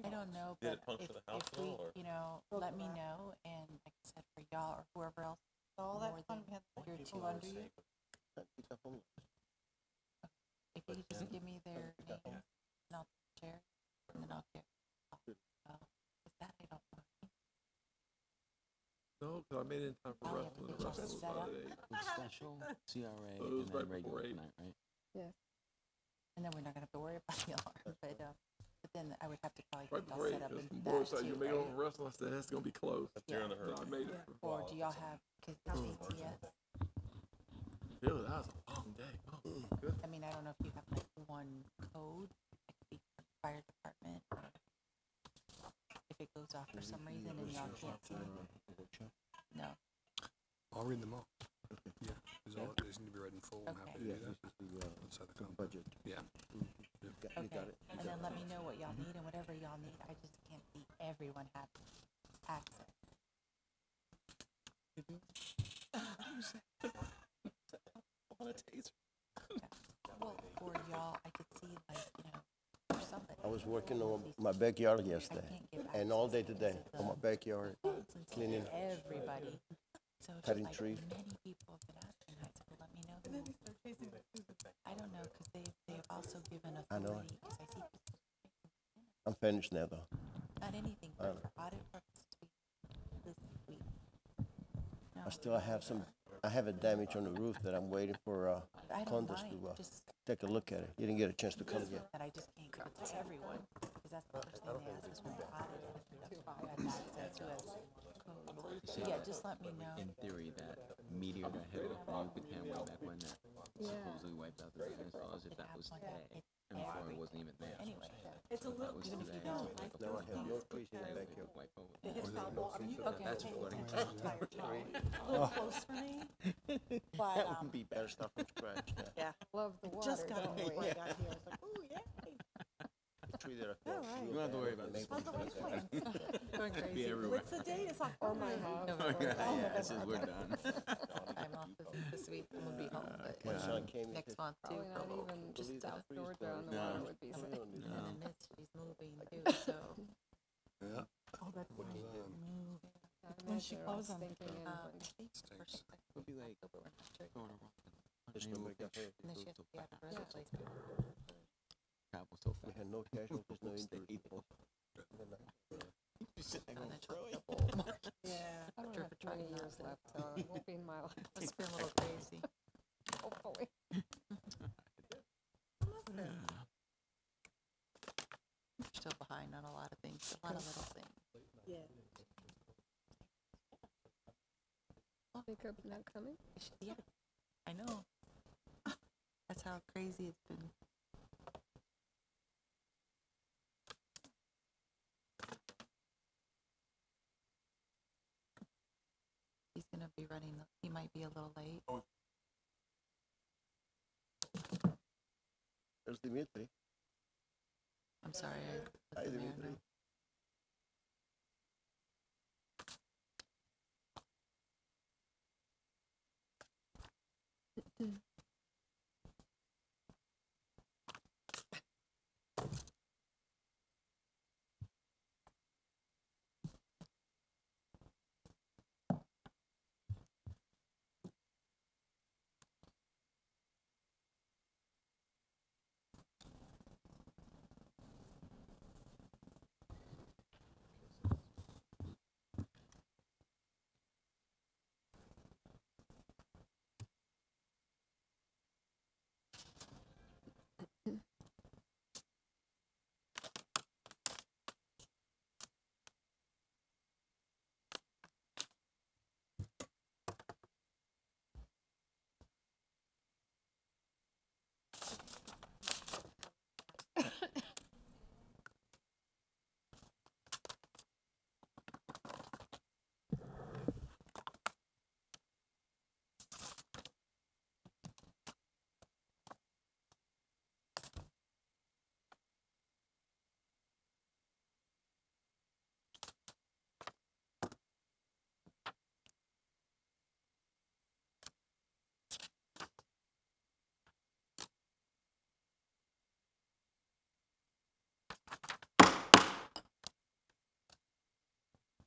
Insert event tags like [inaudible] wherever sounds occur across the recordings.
I don't know, Did but it puncture if, the house if at we, or- you know, let me know, and like I said, for y'all or whoever else, All that more fun than we had. your people two, under you. if you could just give me their names, and I'll share, and then I'll get. Uh, is that I don't know. No, because I made it in time for I'll have to wrestling. get y'all Wrestling was set about up. at eight. It's special, [laughs] CRA, So it was and then right before regular eight. tonight, right? And then we're not gonna have to worry [laughs] about the alarm, but, uh, but then I would have to probably Right get y'all before eight. set up Because in some boys that said you too, make it right? over wrestling. I said, that's going to be close. You're in a So hurry. I made it. for- Or do y'all have, cause ATS, Dude, that was a long day. Oh, mm. good. I mean, I don't know if you have like one code, it could be for the fire department. If it goes off for some reason and y'all can't see it, no, I'll read them all. Yeah, these all, these need to be read in full. I'm happy to Okay. do that. Let's have the uh, con- budget. Yeah. Mm-hmm. Okay, and then let me know what y'all mm-hmm. need and whatever y'all need, I just can't see everyone have access. On a taser. Well, for y'all, I could see like, you know, for somebody. I was working on my backyard yesterday and all day today on my backyard. phones and stuff, cleaning, Everybody. So cutting like trees. many people have been asking, I said, well, let me know. I don't know, cause they, they've also given I know. I see I'm finished now though. not anything, I but for audit purposes, we, this week. No, I still have some, I have a damage on the roof that I'm waiting for, uh, I don't Condos mind, to, uh, just take a look at it. You didn't get a chance to come yet. that I just can't give it to everyone, cause that's the first thing they ask us when we're audited. Who has access, who has codes. Yeah, just let me know. In theory, that meteor that hit off the Yucatan way back when that supposedly wiped out the dinosaurs, if that was today, and before it wasn't even there. Anyway, It's a little, was even if you don't, it's a Now I have no full trees in the day, it backyard. would wipe over. it hits that wall. I mean, you Okay. That's pay according to attention the entire time. A little close for me, [laughs] but, That um, would be better stuff from scratch. now. yeah. Love the I water, just got don't it we? when I got here. I was [laughs] like, ooh, yay. The tree that I All right. You don't have to worry about this How's the maple race [laughs] going? going Be crazy. everywhere. What's the date? [laughs] It's Or October. my house. November. Yeah, it says we're done. [laughs] I'm off this, this week, I'm gonna be home, My but son came and next said, month too. Probably not even Just believe that South freeze Georgia on the No. water would be "Come safe. on, And No. then this, she's moving too, so, Yeah. Oh, that's What is that? I When she imagine they're all closed on stinking in um, I think Stinks. first, like, Would be like October, we're not sure. going around. Just remember, got hurt. And then she has to be out of her Yeah. other place. Travel so We had no casualties, no Stay injuries. equal. So then she'll double mark. Yeah. I don't After have trying many not years left, so it won't be in my life, Must be a little [laughs] crazy. hopefully. [laughs] We're Still behind on a lot of things, a lot of little things. Yeah. Jacob not coming? Yeah, I know. [laughs] That's how crazy it's been. He's gonna be running, he might be a little late. Oh. There's Dimitri. I'm sorry, I Hi, put them there Dimitri.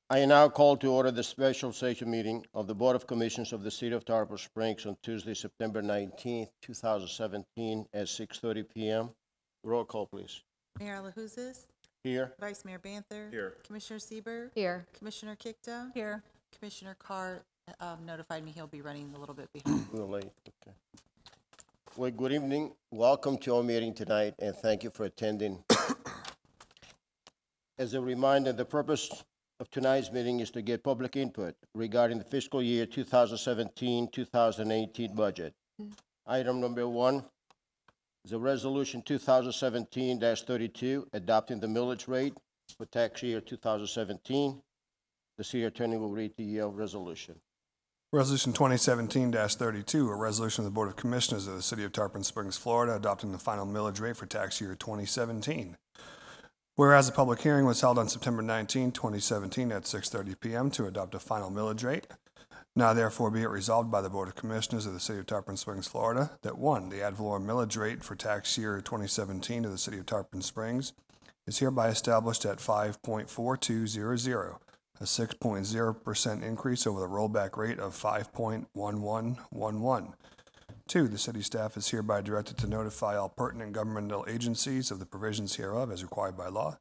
I now call to order the special session meeting of the Board of Commissioners of the City of Tarpon Springs on Tuesday, September nineteenth, two thousand seventeen, at six thirty PM. Roll call, please. Mayor Alahouzos, Here. Vice Mayor Banther. Here. Commissioner Sieber, Here. Commissioner Kikta, Here. Commissioner Karr um, notified me he'll be running a little bit behind. We're late, okay. Well, good evening. Welcome to our meeting tonight, and thank you for attending. [coughs] As a reminder, the purpose of tonight's meeting is to get public input regarding the fiscal year 2017, 2018 budget. Item number one is a resolution 2017-32, adopting the millage rate for tax year 2017. The city attorney will read the uh, resolution. Resolution 2017-32, a resolution of the Board of Commissioners of the City of Tarpon Springs, Florida, adopting the final millage rate for tax year 2017. Whereas a public hearing was held on September 19, 2017, at 6:30 PM to adopt a final millage rate, now therefore be it resolved by the Board of Commissioners of the City of Tarpon Springs, Florida, that one, the ad valorem millage rate for tax year 2017 of the City of Tarpon Springs is hereby established at 5.4200, a 6.0% increase over the rollback rate of 5.1111. Two, the city staff is hereby directed to notify all pertinent governmental agencies of the provisions hereof as required by law.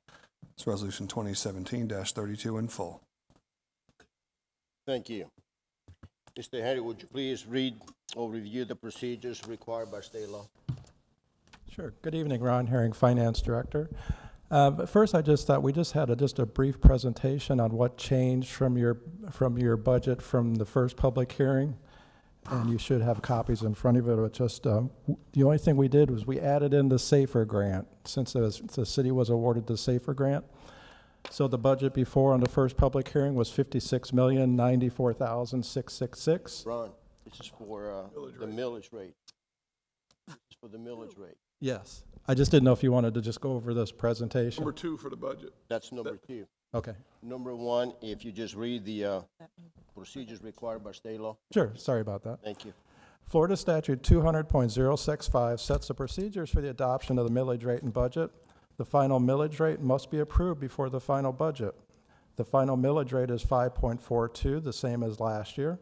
It's Resolution 2017-32 in full. Thank you. Mr. Henry, would you please read or review the procedures required by state law? Sure. Good evening, Ron Herring, Finance Director. Uh, but first, I just thought we just had a, just a brief presentation on what changed from your from your budget from the first public hearing, and you should have copies in front of it. But just um, w- the only thing we did was we added in the Safer grant since it was, the city was awarded the Safer grant. So the budget before on the first public hearing was fifty-six million ninety-four thousand six six six. Ron, this is for, uh, the millage rate. This is for the millage rate. Yes. I just didn't know if you wanted to just go over this presentation. Number two for the budget. That's number two. Okay. Number one, if you just read the, uh, procedures required by state law. Sure. Sorry about that. Thank you. Florida Statute 200.065 sets the procedures for the adoption of the millage rate and budget. The final millage rate must be approved before the final budget. The final millage rate is 5.42, the same as last year.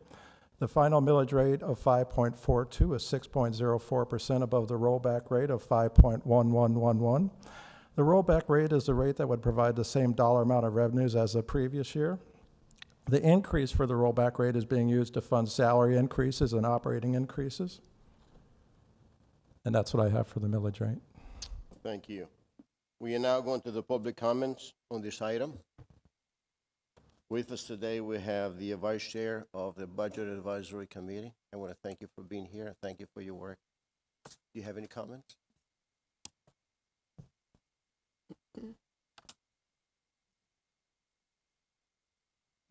The final millage rate of 5.42 is 6.04% above the rollback rate of 5.1111. The rollback rate is the rate that would provide the same dollar amount of revenues as the previous year. The increase for the rollback rate is being used to fund salary increases and operating increases. And that's what I have for the millage rate. Thank you. We are now going to the public comments on this item. With us today, we have the Vice Chair of the Budget Advisory Committee. I want to thank you for being here. Thank you for your work. Do you have any comments?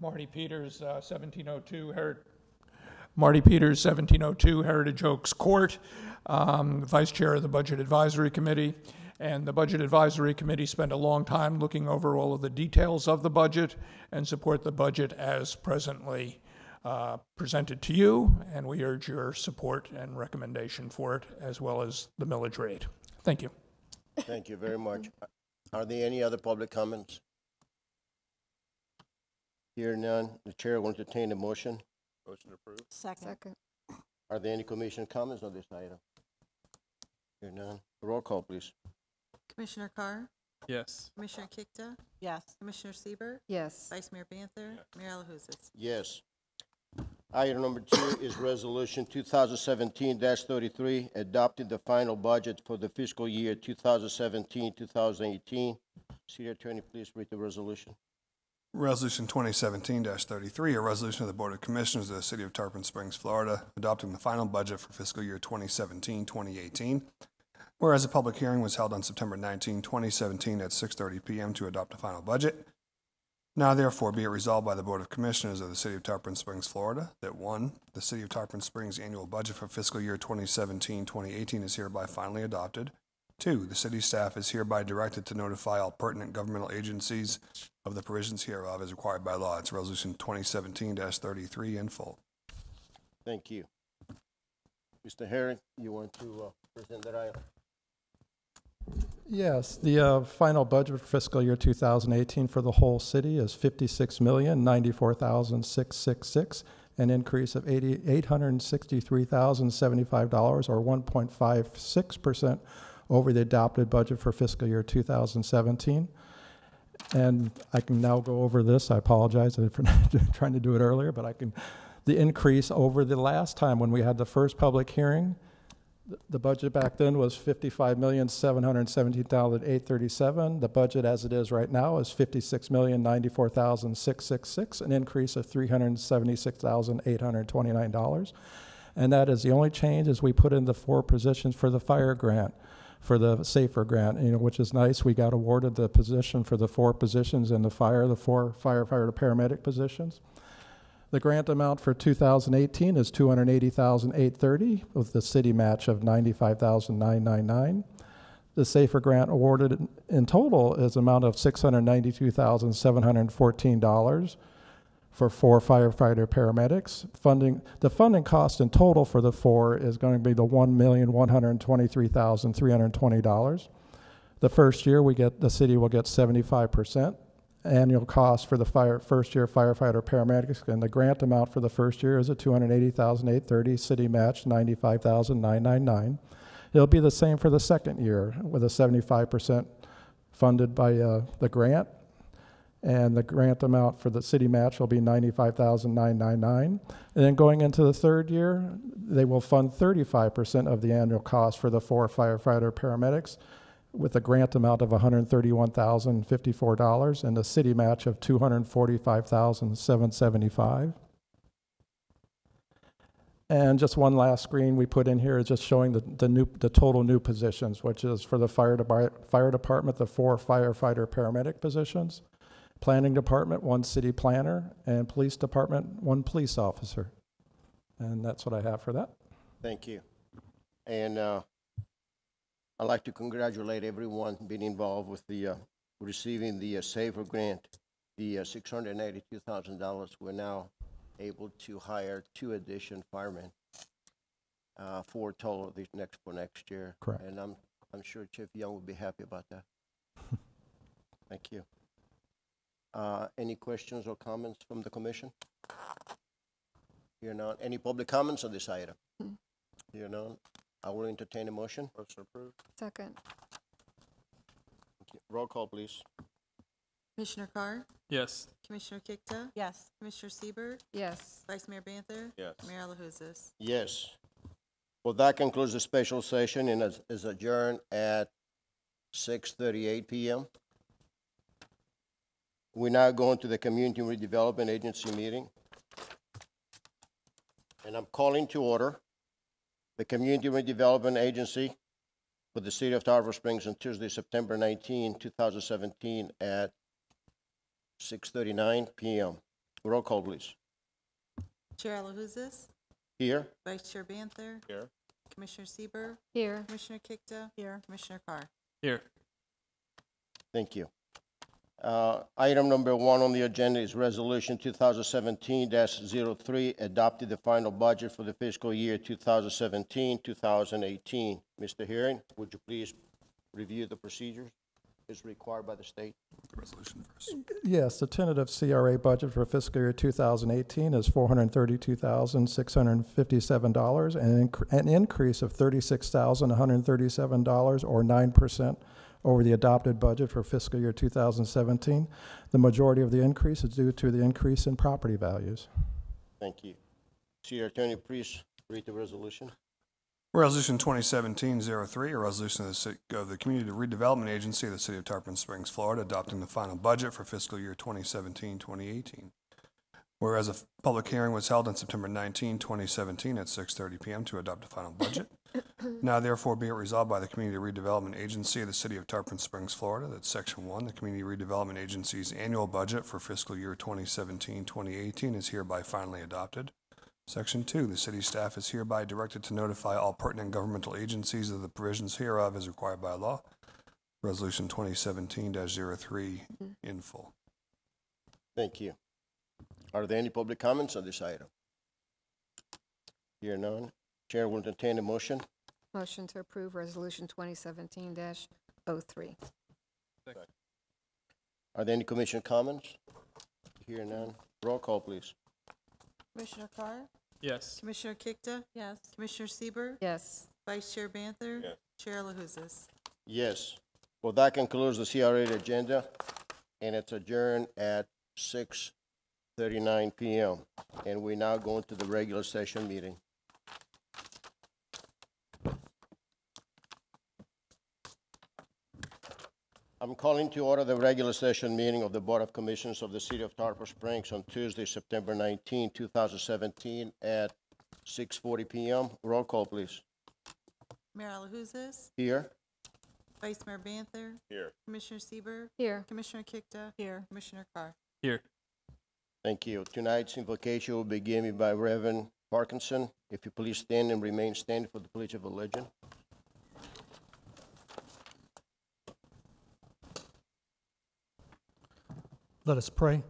Marty Peters, uh, 1702 Heritage. Marty Peters, 1702 Heritage Oaks Court, um, Vice Chair of the Budget Advisory Committee. And the Budget Advisory Committee spent a long time looking over all of the details of the budget and support the budget as presently uh, presented to you. And we urge your support and recommendation for it, as well as the millage rate. Thank you. Thank you very much. Are there any other public comments? Here none, the chair will entertain a motion. Motion approved. Second. Second. Are there any commission comments on this item? Here none. Roll call, please. Commissioner Karr, Yes. Commissioner Kikta, Yes. Commissioner Sieber, Yes. Vice Mayor Banther, Mayor Alahouzos. Yes. Item number two is Resolution 2017-33, adopting the final budget for the fiscal year 2017-2018. City Attorney, please read the resolution. Resolution 2017-33, a resolution of the Board of Commissioners of the City of Tarpon Springs, Florida, adopting the final budget for fiscal year 2017-2018. Whereas a public hearing was held on September 19, 2017 at 6:30 PM to adopt a final budget. Now therefore be it resolved by the Board of Commissioners of the City of Tarpon Springs, Florida, that one, the City of Tarpon Springs annual budget for fiscal year 2017-2018 is hereby finally adopted. Two, the city staff is hereby directed to notify all pertinent governmental agencies of the provisions hereof as required by law. It's Resolution 2017-33 in full. Thank you. Mr. Herring, you want to uh, present that item? Yes, the uh, final budget for fiscal year 2018 for the whole city is $56,094,666, an increase of 80 $863,075 or 1.56% over the adopted budget for fiscal year 2017. And I can now go over this. I apologize for not [laughs] trying to do it earlier, but I can. The increase over the last time when we had the first public hearing, the- budget back then was fifty-five million, seven hundred and seventeen thousand, eight thirty-seven. The budget as it is right now is fifty-six million, ninety-four thousand, six six six, an increase of three hundred and seventy-six thousand, eight hundred and twenty-nine dollars. And that is the only change is we put in the four positions for the fire grant, for the safer grant, you know, which is nice. We got awarded the position for the four positions in the fire, the four firefighter paramedic positions. The grant amount for 2018 is 280,830 with the city match of 95,999. The safer grant awarded in- total is amount of $692,714 for four firefighter paramedics. Funding, the funding cost in total for the four is going to be the $1,123,320. The first year, we get, the city will get 75% annual cost for the fire, first year firefighter paramedics, and the grant amount for the first year is eight thirty, city match ninety-five thousand nine nine nine. It'll be the same for the second year, with a seventy-five percent funded by, uh, the grant. And the grant amount for the city match will be ninety-five thousand nine nine nine. And then going into the third year, they will fund thirty-five percent of the annual cost for the four firefighter paramedics with a grant amount of $131,054 and a city match of $245,775. And just one last screen we put in here is just showing the, the new, the total new positions, which is for the fire, depart- fire department, the four firefighter paramedic positions, planning department, one city planner, and police department, one police officer. And that's what I have for that. Thank you. And uh, I'd like to congratulate everyone being involved with the, uh, receiving the uh, SAFER grant, the uh, $682,000. We're now able to hire two addition firemen uh, for total this next, for next year. Correct. And I'm, I'm sure Chief Young will be happy about that. [laughs] Thank you. Uh, Any questions or comments from the commission? Here none. Any public comments on this item? Here none. I will entertain a motion. Motion approved. Second. Roll call, please. Commissioner Karr? Yes. Commissioner Kikta? Yes. Commissioner Sieber, Yes. Vice Mayor Banther? Yes. Mayor Alahouzos? Yes. Well, that concludes the special session and is- is adjourned at six thirty-eight PM. We now go into the Community Redevelopment Agency meeting. And I'm calling to order the Community Redevelopment Agency for the City of Tarpon Springs on Tuesday, September 19, 2017 at six thirty-nine PM. Roll call, please. Chair Alahouzos? Here? Vice Chair Banther? Here. Commissioner Sieber, Here. Commissioner Kikta? Here. Commissioner Karr? Here. Thank you. Uh, Item number one on the agenda is Resolution 2017-03, adopted the final budget for the fiscal year 2017-2018. Mr. Herring, would you please review the procedures as required by the state? The Resolution first. Yes, the tentative CRA budget for fiscal year 2018 is $432,657, an inc- an increase of $36,137 or 9% over the adopted budget for fiscal year 2017. The majority of the increase is due to the increase in property values. Thank you. City Attorney, please read the resolution. Resolution 2017-03, a resolution of the, Ci- of the Community Redevelopment Agency of the City of Tarpon Springs, Florida, adopting the final budget for fiscal year 2017-2018. Whereas a f- public hearing was held on September 19, 2017 at 6:30 PM to adopt the final budget. Now therefore be it resolved by the Community Redevelopment Agency of the City of Tarpon Springs, Florida, that Section 1, the Community Redevelopment Agency's annual budget for fiscal year 2017-2018 is hereby finally adopted. Section two, the city staff is hereby directed to notify all pertinent governmental agencies of the provisions hereof as required by law. Resolution twenty seventeen 3 in full. Thank you. Are there any public comments on this item? Here none. Chair will entertain a motion. Motion to approve Resolution 2017-03. 2023. Are there any commission comments? Hear none. Roll call, please. Commissioner Karr? Yes. Commissioner Kikta? Yes. Commissioner Sieber, Yes. Vice Chair Banther? Chair Alahouzos? Yes. Well, that concludes the CRA agenda, and it's adjourned at six thirty-nine PM. And we now go into the regular session meeting. I'm calling to order the regular session meeting of the Board of Commissioners of the City of Tarpon Springs on Tuesday, September 19, 2017, at 6:40 PM. Roll call, please. Mayor Alahouzos? Here? Vice Mayor Banther? Here. Commissioner Sieber, Here. Commissioner Kikta? Here. Commissioner Karr? Here. Thank you. Tonight's invocation will be given by Reverend Parkinson. If you please stand and remain standing for the Pledge of Allegiance. Let us pray.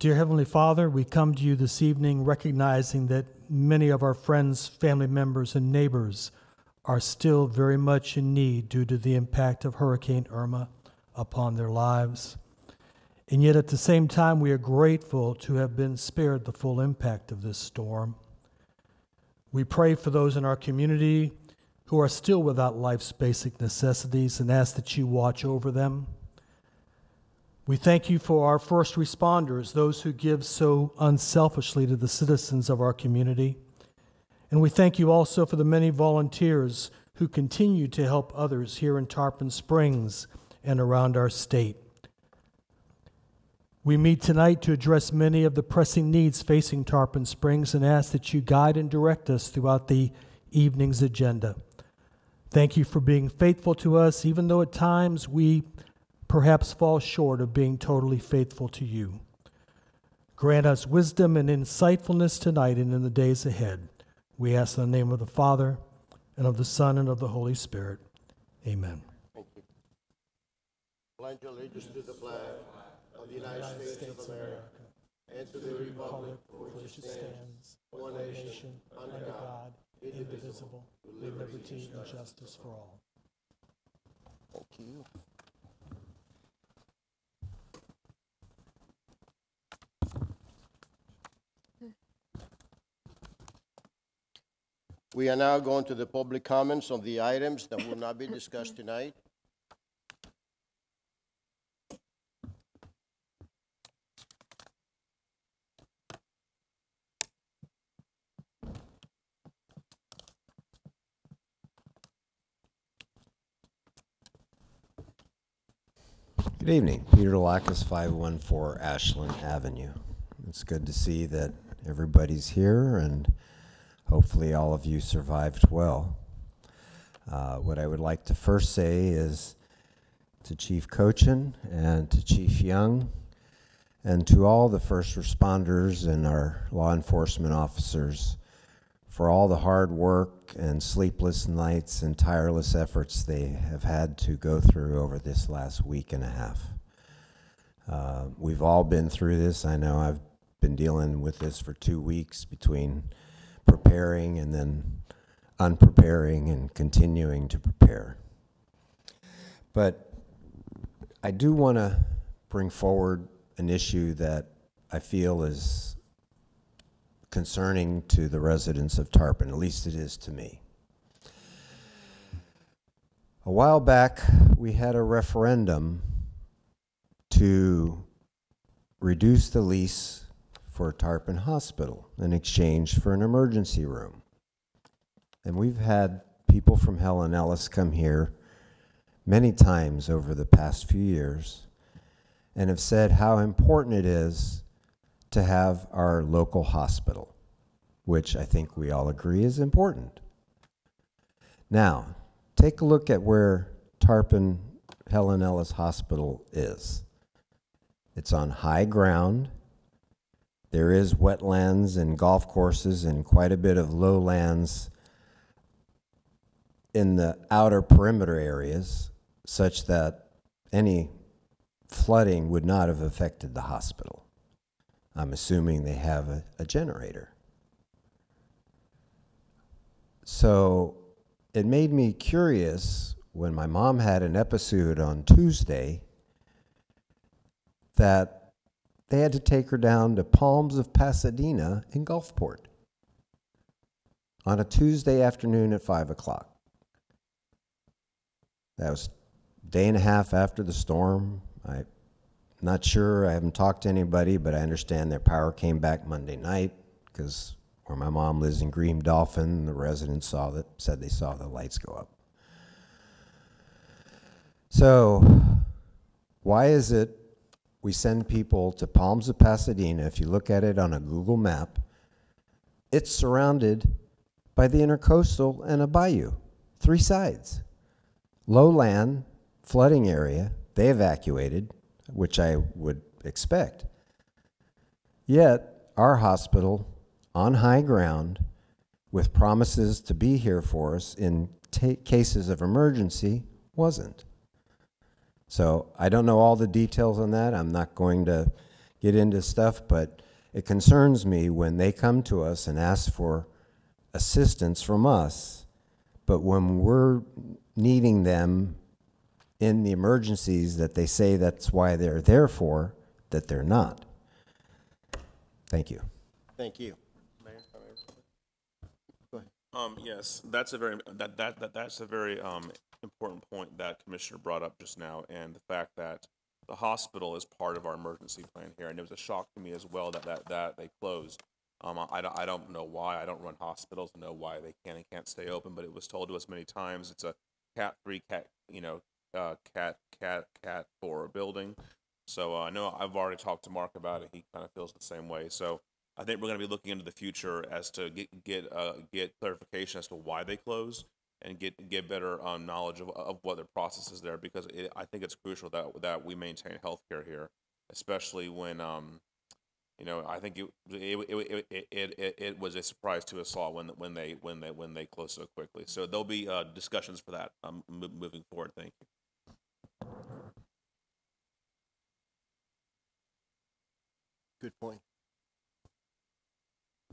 Dear Heavenly Father, we come to you this evening recognizing that many of our friends, family members, and neighbors are still very much in need due to the impact of Hurricane Irma upon their lives. And yet, at the same time, we are grateful to have been spared the full impact of this storm. We pray for those in our community who are still without life's basic necessities and ask that you watch over them. We thank you for our first responders, those who give so unselfishly to the citizens of our community. And we thank you also for the many volunteers who continue to help others here in Tarpon Springs and around our state. We meet tonight to address many of the pressing needs facing Tarpon Springs and ask that you guide and direct us throughout the evening's agenda. Thank you for being faithful to us, even though at times we perhaps fall short of being totally faithful to you. Grant us wisdom and insightfulness tonight and in the days ahead. We ask in the name of the Father, and of the Son, and of the Holy Spirit. Amen. Thank you. Pledge allegiance to the flag of the United States of America and to the republic for which it stands, one nation, under God, indivisible, with liberty and justice for all. Thank you. We are now going to the public comments on the items that will not be discussed tonight. Good evening. Peter Delacus, 514 Ashland Avenue. It's good to see that everybody's here and hopefully all of you survived well. Uh, what I would like to first say is to Chief Kochen and to Chief Young and to all the first responders and our law enforcement officers for all the hard work and sleepless nights and tireless efforts they have had to go through over this last week and a half. Uh, we've all been through this. I know I've been dealing with this for two weeks between preparing and then unpreparing and continuing to prepare. But I do want to bring forward an issue that I feel is concerning to the residents of Tarpon, at least it is to me. A while back, we had a referendum to reduce the lease for Tarpon Hospital in exchange for an emergency room. And we've had people from Helen Ellis come here many times over the past few years and have said how important it is to have our local hospital, which I think we all agree is important. Now, take a look at where Tarpon Helen Ellis Hospital is. It's on high ground. There is wetlands and golf courses and quite a bit of lowlands in the outer perimeter areas, such that any flooding would not have affected the hospital. I'm assuming they have a, a generator. So it made me curious when my mom had an episode on Tuesday that they had to take her down to Palms of Pasadena in Gulfport on a Tuesday afternoon at 5 o'clock. That was a day and a half after the storm. I'm not sure. I haven't talked to anybody, but I understand their power came back Monday night because where my mom lives in Green Dolphin, the residents saw that said they saw the lights go up. So, why is it we send people to Palms of Pasadena? If you look at it on a Google map, it's surrounded by the intercoastal and a bayou, three sides. Lowland, flooding area, they evacuated, which I would expect. Yet, our hospital, on high ground, with promises to be here for us in cases of emergency, wasn't. So I don't know all the details on that. I'm not going to get into stuff, but it concerns me when they come to us and ask for assistance from us, but when we're needing them in the emergencies that they say that's why they're there for, that they're not. Thank you. Thank you. Um, yes, that's a very, that, that, that, that's a very, um, important point that Commissioner brought up just now, and the fact that the hospital is part of our emergency plan here, and it was a shock to me as well that, that, that they closed. Um, I don't, I don't know why, I don't run hospitals, to know why they can and can't stay open, but it was told to us many times, it's a cat three, cat, you know, uh, cat, cat, cat four building. So, uh, I know I've already talked to Mark about it, he kind of feels the same way, so I think we're gonna be looking into the future as to get, get, uh, get clarification as to why they closed and get, get better, um, knowledge of, of what their process is there, because it, I think it's crucial that, that we maintain healthcare here, especially when, um, you know, I think it, it, it, it, it, it, was a surprise to us all when, when they, when they, when they closed so quickly. So there'll be, uh, discussions for that, um, mo- moving forward, thank you. Good point.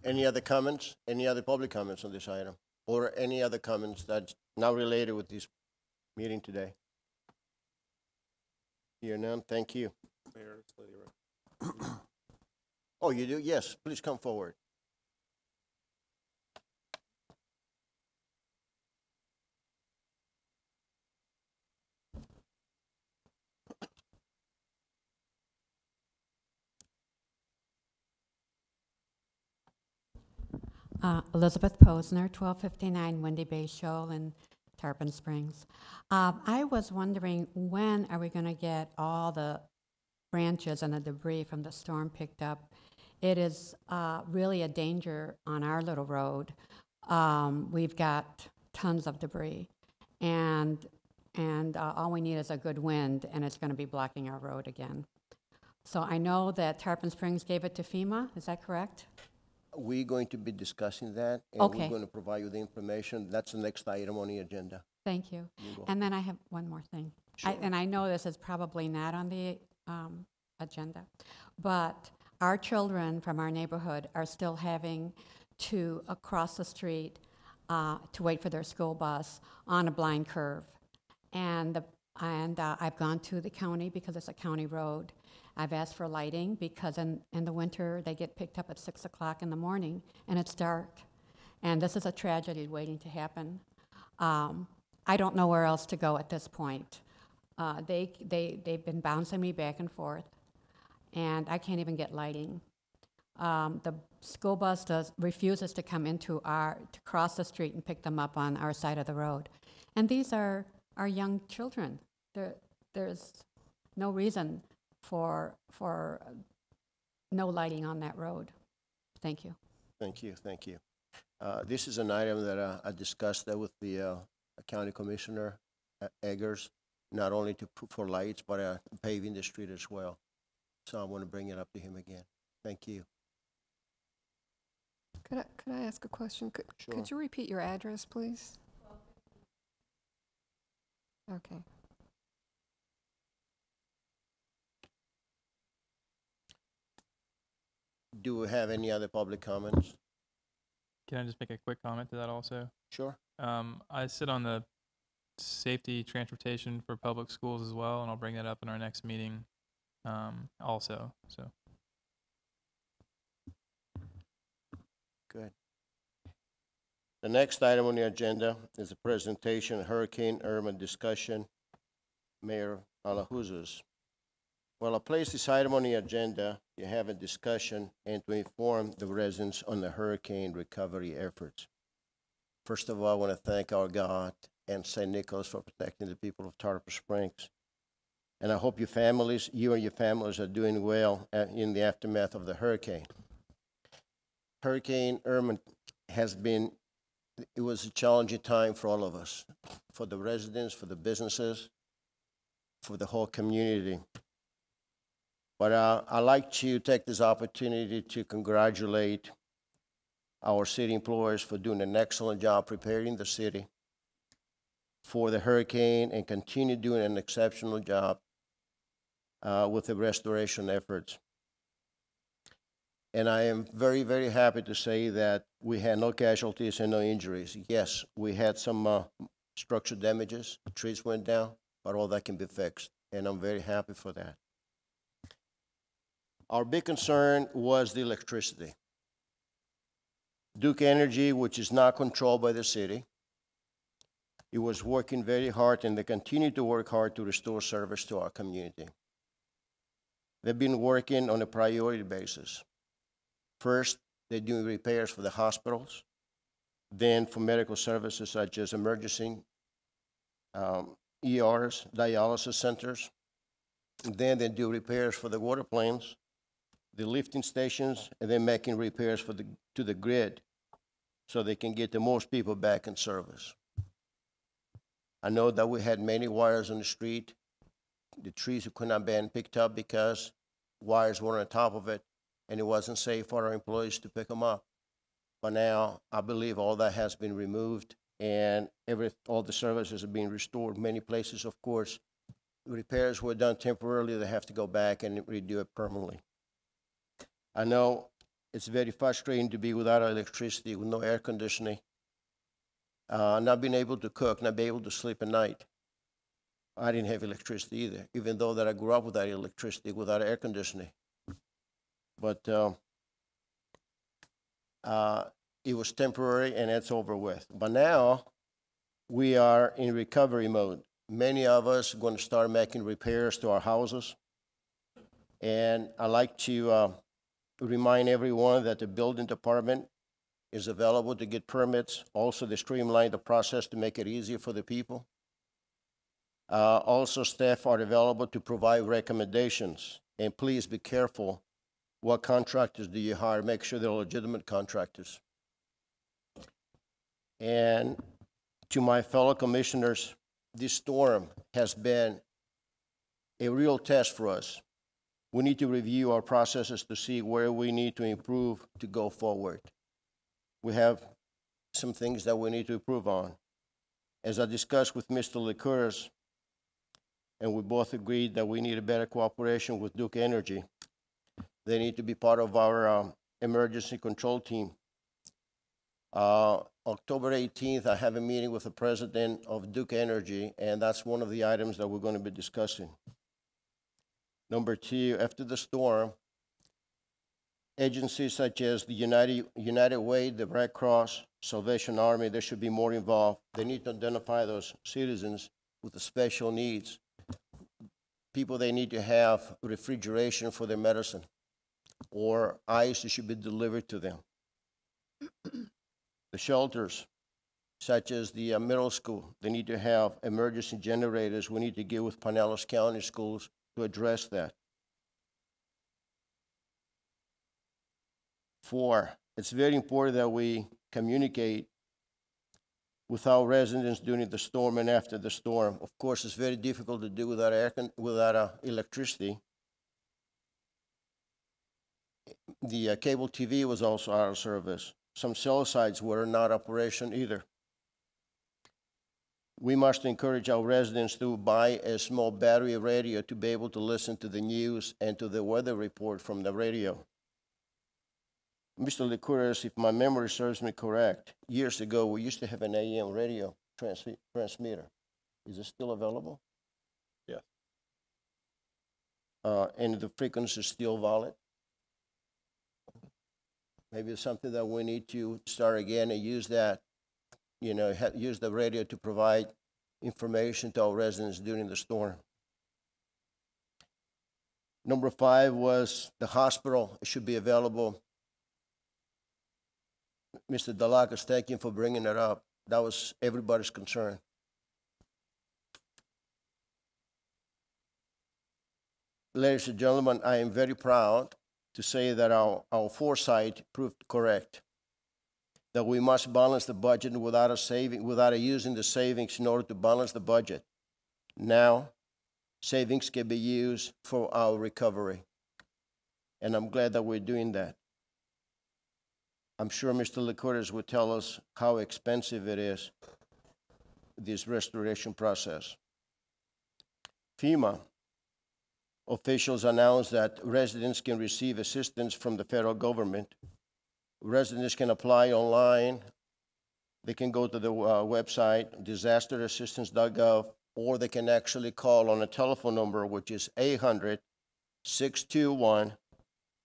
Any other comments? Any other public comments on this item? Or any other comments that's not related with this meeting today? Here none, thank you. Mayor, it's Lady Ray. [coughs] Oh, you do? Yes, please come forward. Uh, Elizabeth Posner, 1259 Windy Bay Shoal in Tarpon Springs. Um, I was wondering, when are we going to get all the branches and the debris from the storm picked up? It is uh, really a danger on our little road. Um, We've got tons of debris, and, and uh, all we need is a good wind, and it's going to be blocking our road again. So I know that Tarpon Springs gave it to FEMA, is that correct? We're going to be discussing that. And Okay. we're going to provide you the information. That's the next item on the agenda. Thank you. And then I have one more thing. I-. And I know this is probably not on the um, agenda, but our children from our neighborhood are still having to across the street uh, to wait for their school bus on a blind curve. And, the- and uh, I've gone to the county because it's a county road. I've asked for lighting because in, in the winter, they get picked up at 6 o'clock in the morning and it's dark. And this is a tragedy waiting to happen. Um, I don't know where else to go at this point. Uh, they, they, they've been bouncing me back and forth, and I can't even get lighting. Um, the school bus does, refuses to come into our, to cross the street and pick them up on our side of the road. And these are our young children. There, there's no reason for, for uh, no lighting on that road. Thank you. Thank you, thank you. Uh, This is an item that uh, I discussed that with the uh, county commissioner, uh, Eggers, not only to put for lights, but uh, paving the street as well. So I want to bring it up to him again. Thank you. Could I, could I ask a question? Could, Sure. could you repeat your address, please? Okay. Do we have any other public comments? Can I just make a quick comment to that also? Sure. Um, I sit on the safety transportation for public schools as well, and I'll bring that up in our next meeting um, also. So. Good. The next item on the agenda is a presentation, of Hurricane Irma discussion, Mayor Alahouzos. Well, I placed this item on the agenda, you have a discussion and to inform the residents on the hurricane recovery efforts. First of all, I want to thank our God and St. Nicholas for protecting the people of Tarpon Springs. And I hope your families, you and your families are doing well uh, in the aftermath of the hurricane. Hurricane Irma has been, it was a challenging time for all of us, for the residents, for the businesses, for the whole community. But uh, I'd like to take this opportunity to congratulate our city employees for doing an excellent job preparing the city for the hurricane and continue doing an exceptional job uh, with the restoration efforts. And I am very, very happy to say that we had no casualties and no injuries. Yes, we had some uh, structural damages, trees went down, but all that can be fixed, and I'm very happy for that. Our big concern was the electricity. Duke Energy, which is not controlled by the city, it was working very hard and they continue to work hard to restore service to our community. They've been working on a priority basis. First, they're doing repairs for the hospitals, then for medical services such as emergency um, ERs, dialysis centers. Then they do repairs for the water plants, the lifting stations, and then making repairs for the, to the grid so they can get the most people back in service. I know that we had many wires on the street. The trees could not be picked up because wires were on top of it and it wasn't safe for our employees to pick them up. But now I believe all that has been removed and every, all the services are being restored. Many places, of course, repairs were done temporarily, they have to go back and redo it permanently. I know it's very frustrating to be without electricity, with no air conditioning, uh, not being able to cook, not being able to sleep at night. I didn't have electricity either, even though that I grew up without electricity, without air conditioning. But uh, uh, it was temporary and it's over with. But now we are in recovery mode. Many of us are going to start making repairs to our houses. And I like to uh, remind everyone that the building department is available to get permits. Also, they streamline the process to make it easier for the people. Uh, also, staff are available to provide recommendations. And please be careful what contractors do you hire. Make sure they're legitimate contractors. And to my fellow commissioners, this storm has been a real test for us. We need to review our processes to see where we need to improve to go forward. We have some things that we need to improve on. As I discussed with Mr. LeCouris, and we both agreed that we need a better cooperation with Duke Energy. They need to be part of our um, emergency control team. Uh, October 18th, I have a meeting with the president of Duke Energy, and that's one of the items that we're going to be discussing. Number two, after the storm, agencies such as the United, United Way, the Red Cross, Salvation Army, they should be more involved. They need to identify those citizens with the special needs. People, they need to have refrigeration for their medicine or ice that should be delivered to them. the shelters, such as the uh, middle school, they need to have emergency generators. We need to get with Pinellas County schools to address that. Four, it's very important that we communicate with our residents during the storm and after the storm. Of course, it's very difficult to do without air without uh, electricity. The uh, cable TV was also out of service. Some cell sites were not operation either. We must encourage our residents to buy a small battery radio to be able to listen to the news and to the weather report from the radio. Mr. LeCouris, if my memory serves me correct, years ago we used to have an AM radio transmi- transmitter. Is it still available? Yes. Uh, and the frequency is still valid? Maybe it's something that we need to start again and use that, you know, ha- use the radio to provide information to our residents during the storm. Number five was the hospital It should be available. Mr. Delakas, thank you for bringing it up. That was everybody's concern. Ladies and gentlemen, I am very proud to say that our, our foresight proved correct. That we must balance the budget without a saving, without a using the savings in order to balance the budget. Now, savings can be used for our recovery. And I'm glad that we're doing that. I'm sure Mr. LeCouris will tell us how expensive it is, this restoration process. FEMA officials announced that residents can receive assistance from the federal government. Residents can apply online. They can go to the uh, website, disasterassistance.gov, or they can actually call on a telephone number, which is 800 621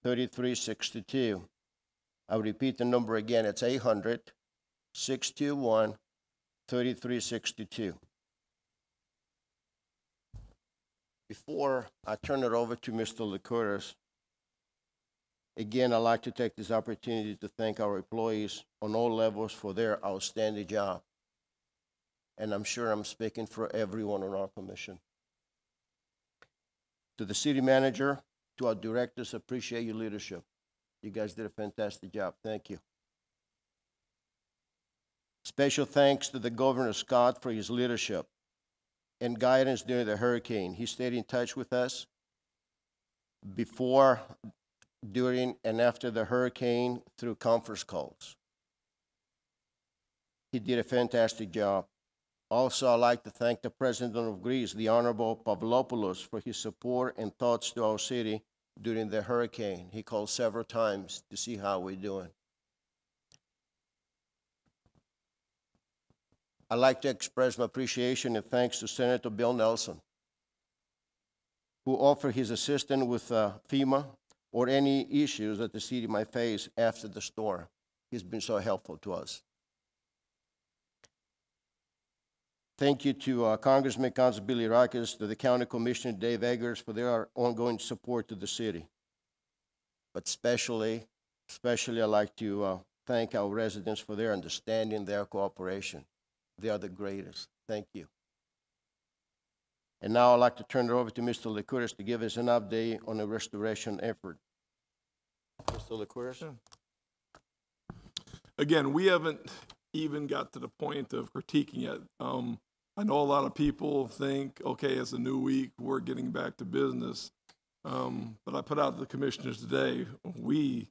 3362. I'll repeat the number again. It's 800 621 3362. Before I turn it over to Mr. LeCouris, again, I'd like to take this opportunity to thank our employees on all levels for their outstanding job. And I'm sure I'm speaking for everyone on our commission. To the city manager, to our directors, appreciate your leadership. You guys did a fantastic job. Thank you. Special thanks to the Governor Scott for his leadership and guidance during the hurricane. He stayed in touch with us before, during, and after the hurricane through conference calls. He did a fantastic job. Also, I'd like to thank the President of Greece, the Honorable Pavlopoulos, for his support and thoughts to our city during the hurricane. He called several times to see how we're doing. I'd like to express my appreciation and thanks to Senator Bill Nelson, who offered his assistance with uh, FEMA or any issues that the city might face after the storm. He's been so helpful to us. Thank you to uh, Congressman Council Bilirakis, to the County Commissioner Dave Eggers for their ongoing support to the city. But especially, especially I'd like to uh, thank our residents for their understanding, their cooperation. They are the greatest. Thank you. And now I'd like to turn it over to Mr. LeCouris to give us an update on the restoration effort. Mr. LeCouris? again, we haven't even got to the point of critiquing it. Um, I know a lot of people think, okay, it's a new week, we're getting back to business. Um, but I put out to the commissioners today, we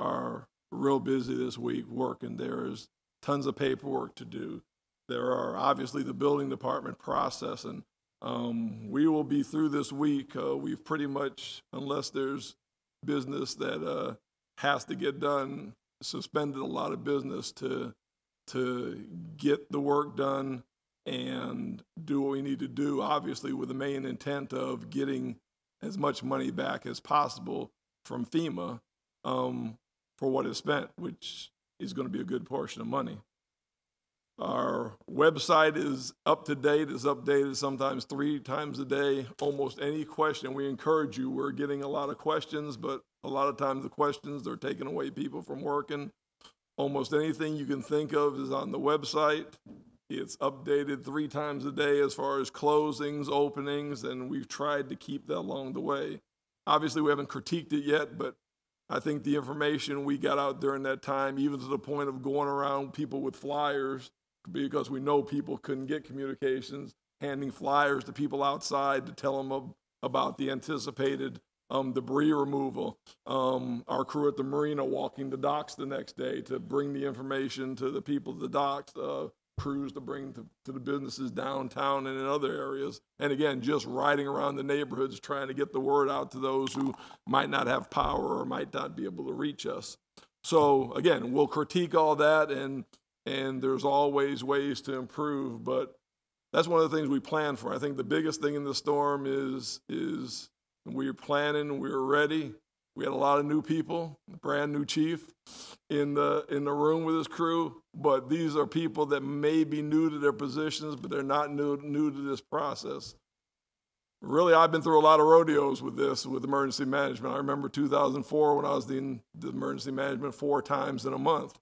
are real busy this week working. There is tons of paperwork to do. There are obviously the building department processing. Um, we will be through this week. Uh, we've pretty much, unless there's business that uh, has to get done, suspended a lot of business to to get the work done and do what we need to do, obviously with the main intent of getting as much money back as possible from FEMA um, for what is spent, which is going to be a good portion of money. Our website is up to date, is updated sometimes three times a day. Almost any question, we encourage you. We're getting a lot of questions, but a lot of times the questions, they're taking away people from working. Almost anything you can think of is on the website. It's updated three times a day as far as closings, openings, and we've tried to keep that along the way. Obviously, we haven't critiqued it yet, but I think the information we got out during that time, even to the point of going around people with flyers, because we know people couldn't get communications, handing flyers to people outside to tell them ab- about the anticipated um, debris removal. Um, our crew at the marina walking the docks the next day to bring the information to the people at the docks, uh, crews to bring to, to the businesses downtown and in other areas. And again, just riding around the neighborhoods trying to get the word out to those who might not have power or might not be able to reach us. So again, we'll critique all that and and there's always ways to improve, but that's one of the things we plan for. I think the biggest thing in the storm is is we were planning, we were ready. We had a lot of new people, brand new chief in the in the room with his crew, but these are people that may be new to their positions, but they're not new new to this process. Really, I've been through a lot of rodeos with this, with emergency management. I remember 2004 when I was in the emergency management four times in a month.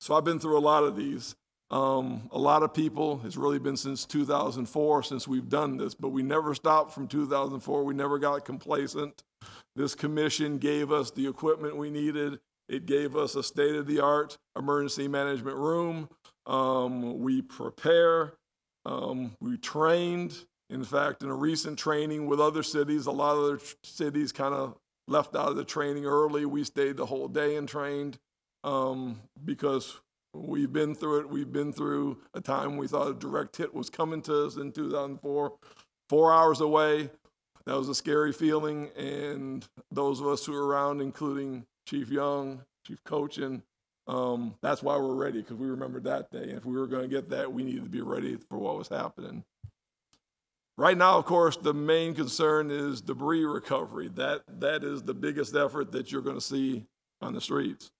So I've been through a lot of these. Um, a lot of people, it's really been since 2004 since we've done this, but we never stopped from 2004. We never got complacent. This commission gave us the equipment we needed. It gave us a state of the art emergency management room. Um, we prepare, um, we trained. In fact, in a recent training with other cities, a lot of other cities kind of left out of the training early. We stayed the whole day and trained um, because we've been through it. We've been through a time we thought a direct hit was coming to us in 2004, four hours away. That was a scary feeling. And those of us who were around, including Chief Young, Chief Kochen, um, that's why we're ready because we remember that day. And if we were going to get that, we needed to be ready for what was happening. Right now, of course, the main concern is debris recovery. That that is the biggest effort that you're going to see on the streets.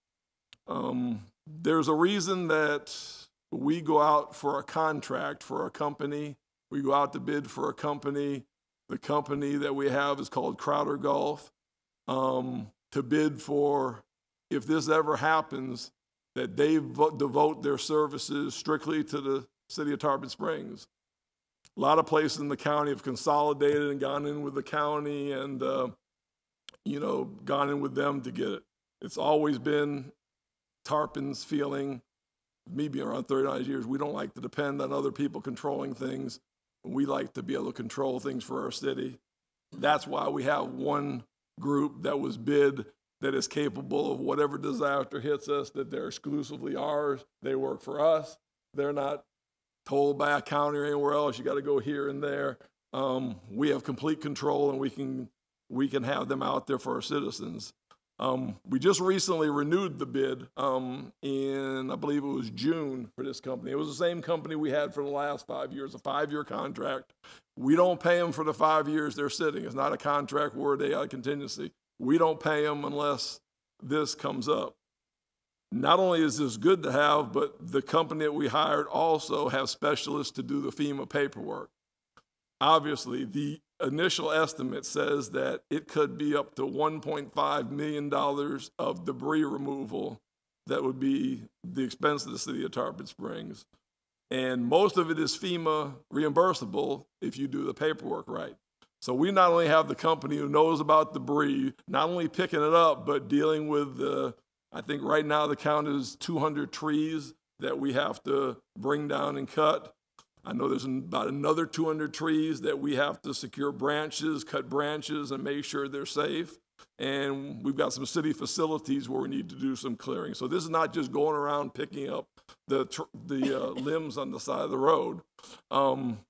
Um, there's a reason that we go out for a contract for a company. We go out to bid for a company. The company that we have is called Crowder Gulf. Um, to bid for, if this ever happens, that they vo- devote their services strictly to the city of Tarpon Springs. A lot of places in the county have consolidated and gone in with the county and, uh, you know, gone in with them to get it. It's always been Tarpon's feeling, me being around 39 years, we don't like to depend on other people controlling things. We like to be able to control things for our city. That's why we have one group that was bid that is capable of whatever disaster hits us, that they're exclusively ours. They work for us. They're not told by a county or anywhere else, you got to go here and there. Um, we have complete control and we can, we can have them out there for our citizens. Um, we just recently renewed the bid um, in, I believe it was June for this company. It was the same company we had for the last five years, a five year contract. We don't pay them for the five years they're sitting. It's not a contract where they of contingency. We don't pay them unless this comes up. Not only is this good to have, but the company that we hired also has specialists to do the FEMA paperwork. Obviously, the initial estimate says that it could be up to $1.5 million of debris removal that would be the expense of the city of Tarpon Springs. And most of it is FEMA reimbursable if you do the paperwork right. So we not only have the company who knows about debris, not only picking it up, but dealing with the, I think right now the count is 200 trees that we have to bring down and cut. I know there's about another 200 trees that we have to secure branches, cut branches, and make sure they're safe. And we've got some city facilities where we need to do some clearing. So this is not just going around picking up the tr- the uh, [laughs] limbs on the side of the road. Um,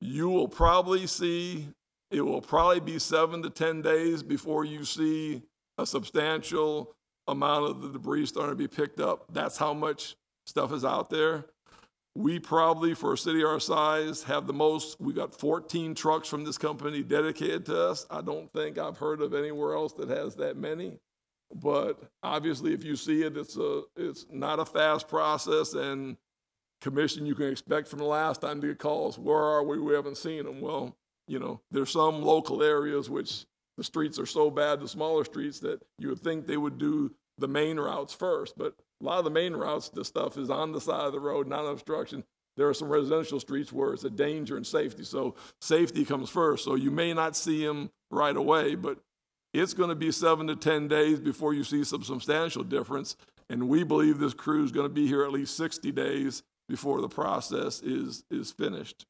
you will probably see it will probably be seven to ten days before you see a substantial amount of the debris starting to be picked up. That's how much stuff is out there. We probably, for a city our size, have the most. We got 14 trucks from this company dedicated to us. I don't think I've heard of anywhere else that has that many. But obviously, if you see it, it's a it's not a fast process. And commission, you can expect from the last time they get calls, where are we? We haven't seen them. Well, you know, there's some local areas which the streets are so bad, the smaller streets, that you would think they would do the main routes first. But a lot of the main routes, the stuff is on the side of the road, not obstruction. There are some residential streets where it's a danger and safety. So safety comes first. So you may not see them right away, but it's going to be seven to 10 days before you see some substantial difference. And we believe this crew is going to be here at least 60 days before the process is, is finished.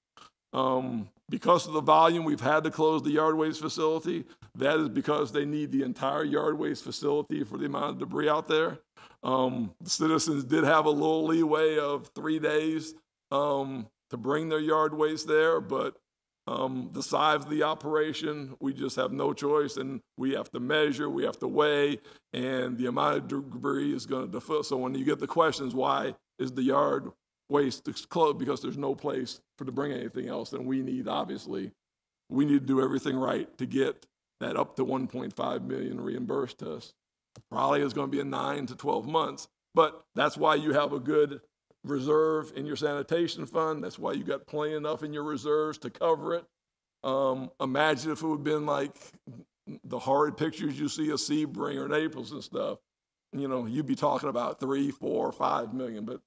Um, because of the volume, we've had to close the yard waste facility. That is because they need the entire yard waste facility for the amount of debris out there. Um, citizens did have a little leeway of three days um, to bring their yard waste there, but um, the size of the operation, we just have no choice, and we have to measure, we have to weigh, and the amount of debris is going to defer. So when you get the questions, why is the yard waste closed because there's no place for to bring anything else, then we need, obviously, we need to do everything right to get that up to 1.5 million reimbursed to us. Probably is going to be a nine to 12 months, but that's why you have a good reserve in your sanitation fund. That's why you got plenty enough in your reserves to cover it. Um, imagine if it would have been like the horrid pictures you see of Sebring or Naples and stuff. You know, you'd be talking about three, four, five million. But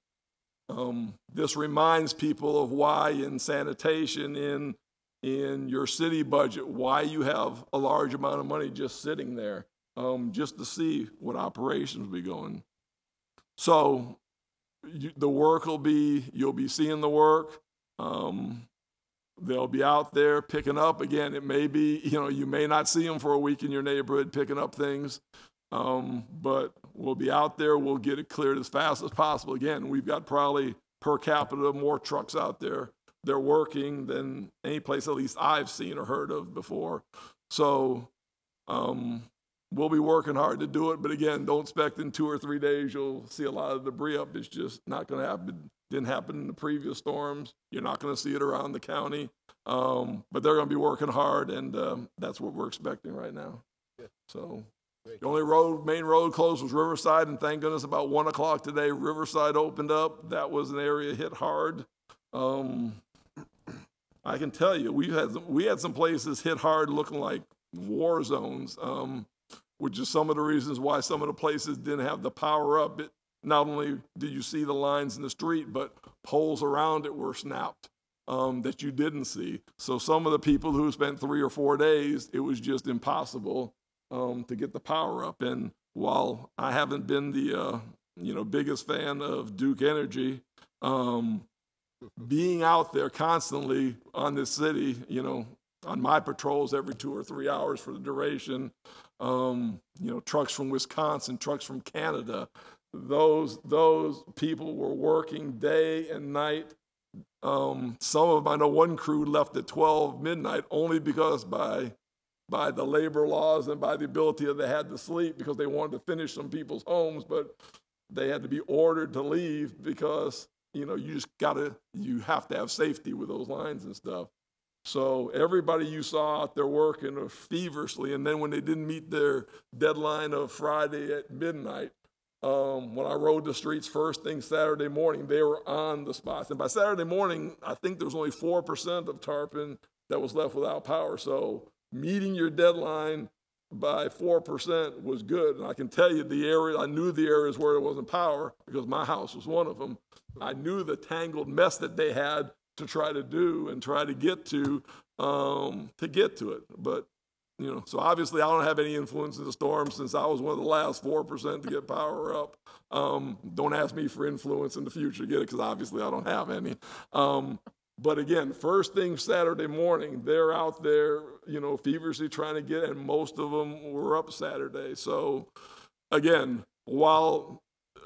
um, this reminds people of why in sanitation, in in your city budget, why you have a large amount of money just sitting there, um, just to see what operations be going. So you, the work will be, you'll be seeing the work. Um, they'll be out there picking up. Again, it may be, you know, you may not see them for a week in your neighborhood picking up things, um, but we'll be out there. We'll get it cleared as fast as possible. Again, we've got probably per capita more trucks out there. They're working than any place at least I've seen or heard of before. So um, we'll be working hard to do it. But again, don't expect in two or three days you'll see a lot of debris up. It's just not going to happen. Didn't happen in the previous storms. You're not going to see it around the county. Um, but they're going to be working hard, and um, that's what we're expecting right now. So the only road, main road closed was Riverside, and thank goodness about one o'clock today, Riverside opened up. That was an area hit hard. Um, I can tell you, we had we had some places hit hard, looking like war zones. Um, which is some of the reasons why some of the places didn't have the power up. It, not only did you see the lines in the street, but poles around it were snapped um, that you didn't see. So some of the people who spent three or four days, it was just impossible um, to get the power up. And while I haven't been the uh, you know biggest fan of Duke Energy, um, being out there constantly on this city, you know, on my patrols every two or three hours for the duration, um, you know, trucks from Wisconsin, trucks from Canada. Those those people were working day and night. Um, some of them, I know one crew left at 12 midnight only because by by the labor laws and by the ability that they had to sleep because they wanted to finish some people's homes, but they had to be ordered to leave because you know you just gotta you have to have safety with those lines and stuff. So everybody you saw out there working feverishly, and then when they didn't meet their deadline of Friday at midnight, um, when I rode the streets first thing Saturday morning, they were on the spots. And by Saturday morning, I think there was only 4% of Tarpon that was left without power. So meeting your deadline by 4% was good. And I can tell you the area, I knew the areas where there wasn't power because my house was one of them. I knew the tangled mess that they had to try to do and try to get to um, to get to it. But you know, so obviously I don't have any influence in the storm since I was one of the last four percent to get power up. Um, don't ask me for influence in the future to get it because obviously I don't have any. Um, but again, first thing Saturday morning, they're out there, you know, feverishly trying to get, and most of them were up Saturday. So again, while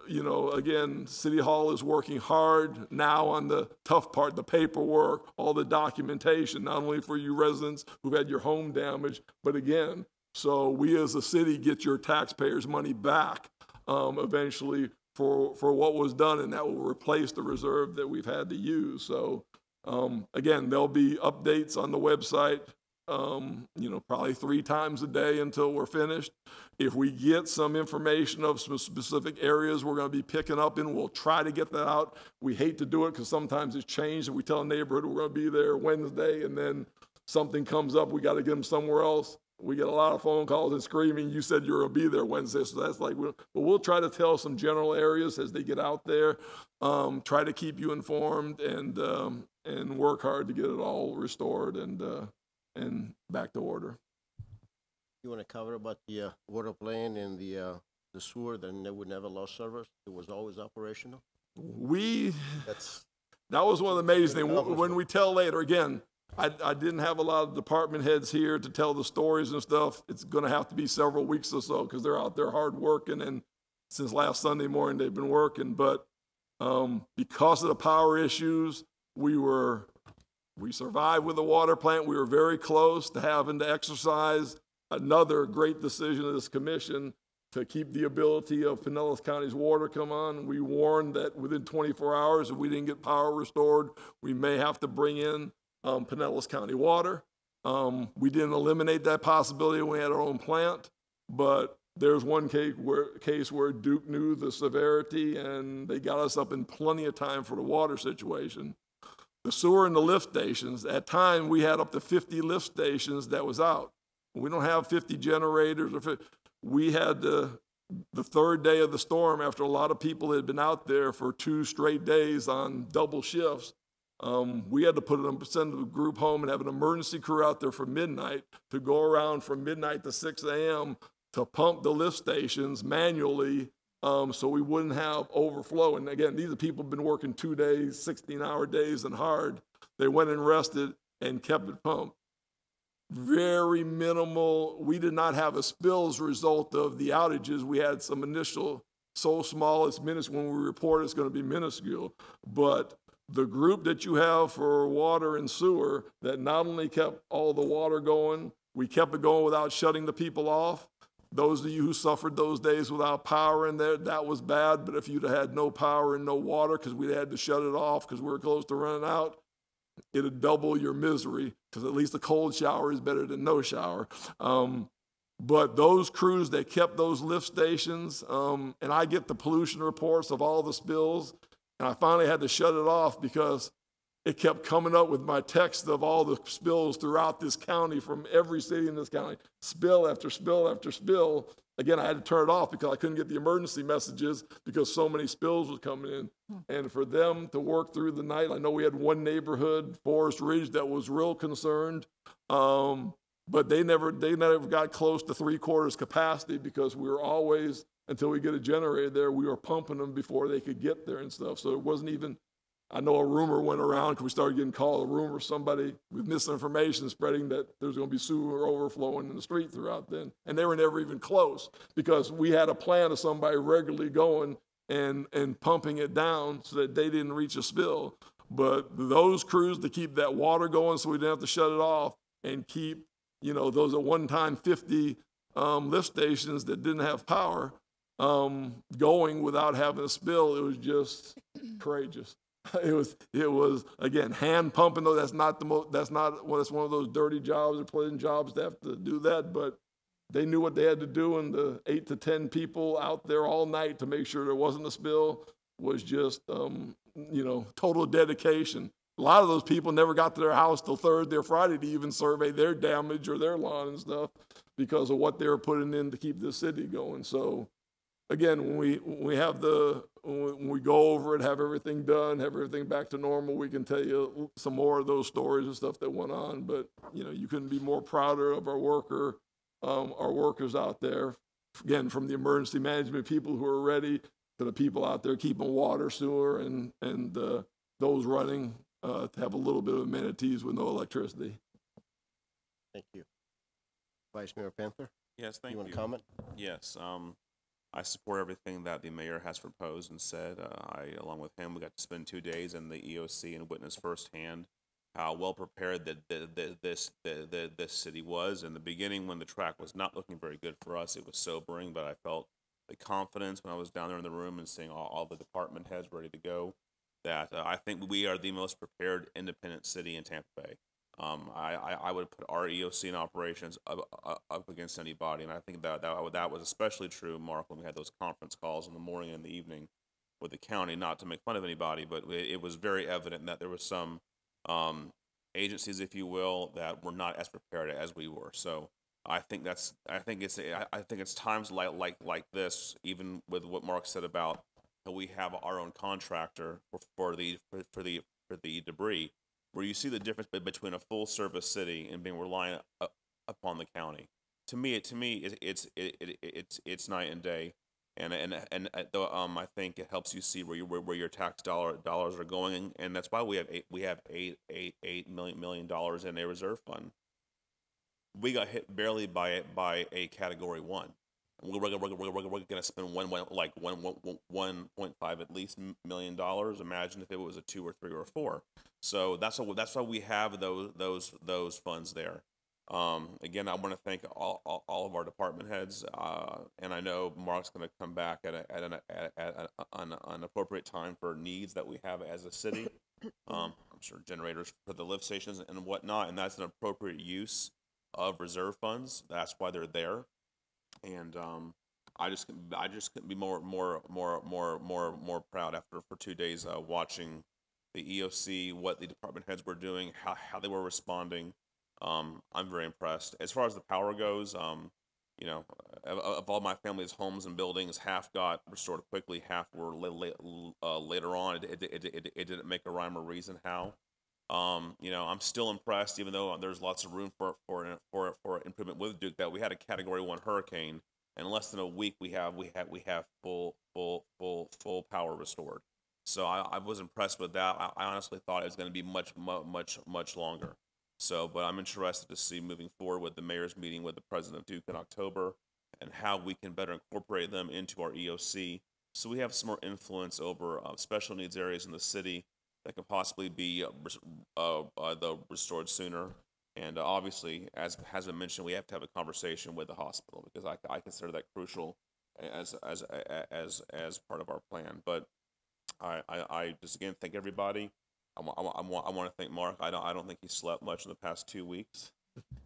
you know, again, City Hall is working hard now on the tough part, the paperwork, all the documentation, not only for you residents who've had your home damaged, but again, so we as a city get your taxpayers' money back um, eventually for, for what was done, and that will replace the reserve that we've had to use. So um, again, there'll be updates on the website um, you know, probably three times a day until we're finished. If we get some information of some specific areas we're going to be picking up in, we'll try to get that out. We hate to do it because sometimes it's changed. If we tell a neighborhood we're going to be there Wednesday and then something comes up, we got to get them somewhere else. We get a lot of phone calls and screaming, you said you're going to be there Wednesday. So that's like, but we'll try to tell some general areas as they get out there, um, try to keep you informed and, um, and work hard to get it all restored and, uh, and back to order. You want to cover about the uh, water plant and the uh, the sewer that never never lost service? It was always operational. We That's that was one of the amazing things. When we tell later, again, I, I didn't have a lot of department heads here to tell the stories and stuff. It's going to have to be several weeks or so because they're out there hard working. And since last Sunday morning, they've been working. But um, because of the power issues, we were we survived with the water plant. We were very close to having to exercise another great decision of this commission to keep the ability of Pinellas County's water come on. We warned that within 24 hours, if we didn't get power restored, we may have to bring in um, Pinellas County water. Um, we didn't eliminate that possibility when we had our own plant, but there's one case where, case where Duke knew the severity and they got us up in plenty of time for the water situation. The sewer and the lift stations, at time, we had up to 50 lift stations that was out. We don't have 50 generators or 50, we had the, the third day of the storm after a lot of people had been out there for two straight days on double shifts. Um, we had to put them, send the group home and have an emergency crew out there for midnight to go around from midnight to 6 a.m. to pump the lift stations manually um, so we wouldn't have overflow. And again, these are people who've been working two days, 16 hour days and hard. They went and rested and kept it pumped. Very minimal. We did not have a spill as a result of the outages. We had some initial, so small, it's minuscule. When we report, it's going to be minuscule. But the group that you have for water and sewer that not only kept all the water going, we kept it going without shutting the people off. Those of you who suffered those days without power in there, that was bad. But if you'd had no power and no water because we'd had to shut it off because we were close to running out, it'd double your misery because at least a cold shower is better than no shower. Um, but those crews that kept those lift stations, um, and I get the pollution reports of all the spills, and I finally had to shut it off because it kept coming up with my text of all the spills throughout this county from every city in this county. Spill after spill after spill. Again, I had to turn it off because I couldn't get the emergency messages because so many spills were coming in. And for them to work through the night, I know we had one neighborhood, Forest Ridge, that was real concerned. Um, but they never they never got close to three quarters capacity because we were always until we get a generator there, we were pumping them before they could get there and stuff. So it wasn't even I know a rumor went around because we started getting called a rumor somebody with misinformation spreading that there's going to be sewer overflowing in the street throughout then. And they were never even close because we had a plan of somebody regularly going and, and pumping it down so that they didn't reach a spill. But those crews to keep that water going so we didn't have to shut it off and keep, you know, those at one time 50 um, lift stations that didn't have power um, going without having a spill, it was just [clears throat] courageous. [laughs] It was, it was again hand pumping. Though that's not the most, that's not well, that's one of those dirty jobs or pleasant jobs to have to do that. But they knew what they had to do, and the eight to ten people out there all night to make sure there wasn't a spill was just, um, you know, total dedication. A lot of those people never got to their house till Thursday or Friday to even survey their damage or their lawn and stuff because of what they were putting in to keep the city going. So again, when we, when we have the, when we- go over it, have everything done, have everything back to normal, we can tell you some more of those stories and stuff that went on. But, you know, you couldn't be more prouder of our worker, um, our workers out there. Again, from the emergency management people who are ready to the people out there keeping water, sewer, and, and, uh, those running, uh, to have a little bit of amenities with no electricity. Thank you. Vice Mayor Banther? Yes, thank you. You want to comment? Yes, um, I support everything that the mayor has proposed and said. Uh, I, along with him, we got to spend two days in the EOC and witness firsthand how well prepared that this the, the, this city was. In the beginning, when the track was not looking very good for us, it was sobering. But I felt the confidence when I was down there in the room and seeing all, all the department heads ready to go. That uh, I think we are the most prepared independent city in Tampa Bay. Um, I, I, I would put our EOC in operations up, up, against anybody, and I think that, that that was especially true, Mark, when we had those conference calls in the morning and the evening with the county. Not to make fun of anybody, but it, it was very evident that there was some um, agencies, if you will, that were not as prepared as we were. So I think that's I think it's I, I think it's times like like like this, even with what Mark said about we have our own contractor for, for the for, for the for the debris where you see the difference between a full service city and being reliant upon the county. To me, to me, it, it's it, it, it's it's night and day, and and and uh, though, um, I think it helps you see where you where, where your tax dollar dollars are going, and that's why we have eight we have eight eight eight million million dollars in a reserve fund. We got hit barely by it by a category one. We're, we're, we're, we're, we're going to spend one, one like one one one point five at least million dollars. Imagine if it was a two or three or four. So that's what, that's why we have those those those funds there. Um, again, I want to thank all, all, all of our department heads, uh, and I know Mark's going to come back at, a, at, an, at, at an, an appropriate time for needs that we have as a city. [coughs] Um, I'm sure generators for the lift stations and whatnot, and that's an appropriate use of reserve funds. That's why they're there. And um, I just I just couldn't be more more more more more more proud after for two days uh, watching the EOC, what the department heads were doing, how how they were responding. Um, I'm very impressed. As far as the power goes, um, you know, of, of all my family's homes and buildings, half got restored quickly, half were la- la- uh, later on. It, it, it, it, it didn't make a rhyme or reason how. Um, you know, I'm still impressed, even though there's lots of room for for for for improvement with Duke. That we had a Category One hurricane, and in less than a week, we have we have we have full full full full power restored. So I, I was impressed with that. I, I honestly thought it was going to be much mu- much much longer. So, but I'm interested to see moving forward with the mayor's meeting with the president of Duke in October, and how we can better incorporate them into our EOC, so we have some more influence over uh, special needs areas in the city that could possibly be uh, uh, uh, the restored sooner. And uh, obviously, as has been mentioned, we have to have a conversation with the hospital because I, I consider that crucial as as as as part of our plan. But I, I, I just again thank everybody. I, I, I, I want to thank Mark. I don't I don't think he slept much in the past two weeks,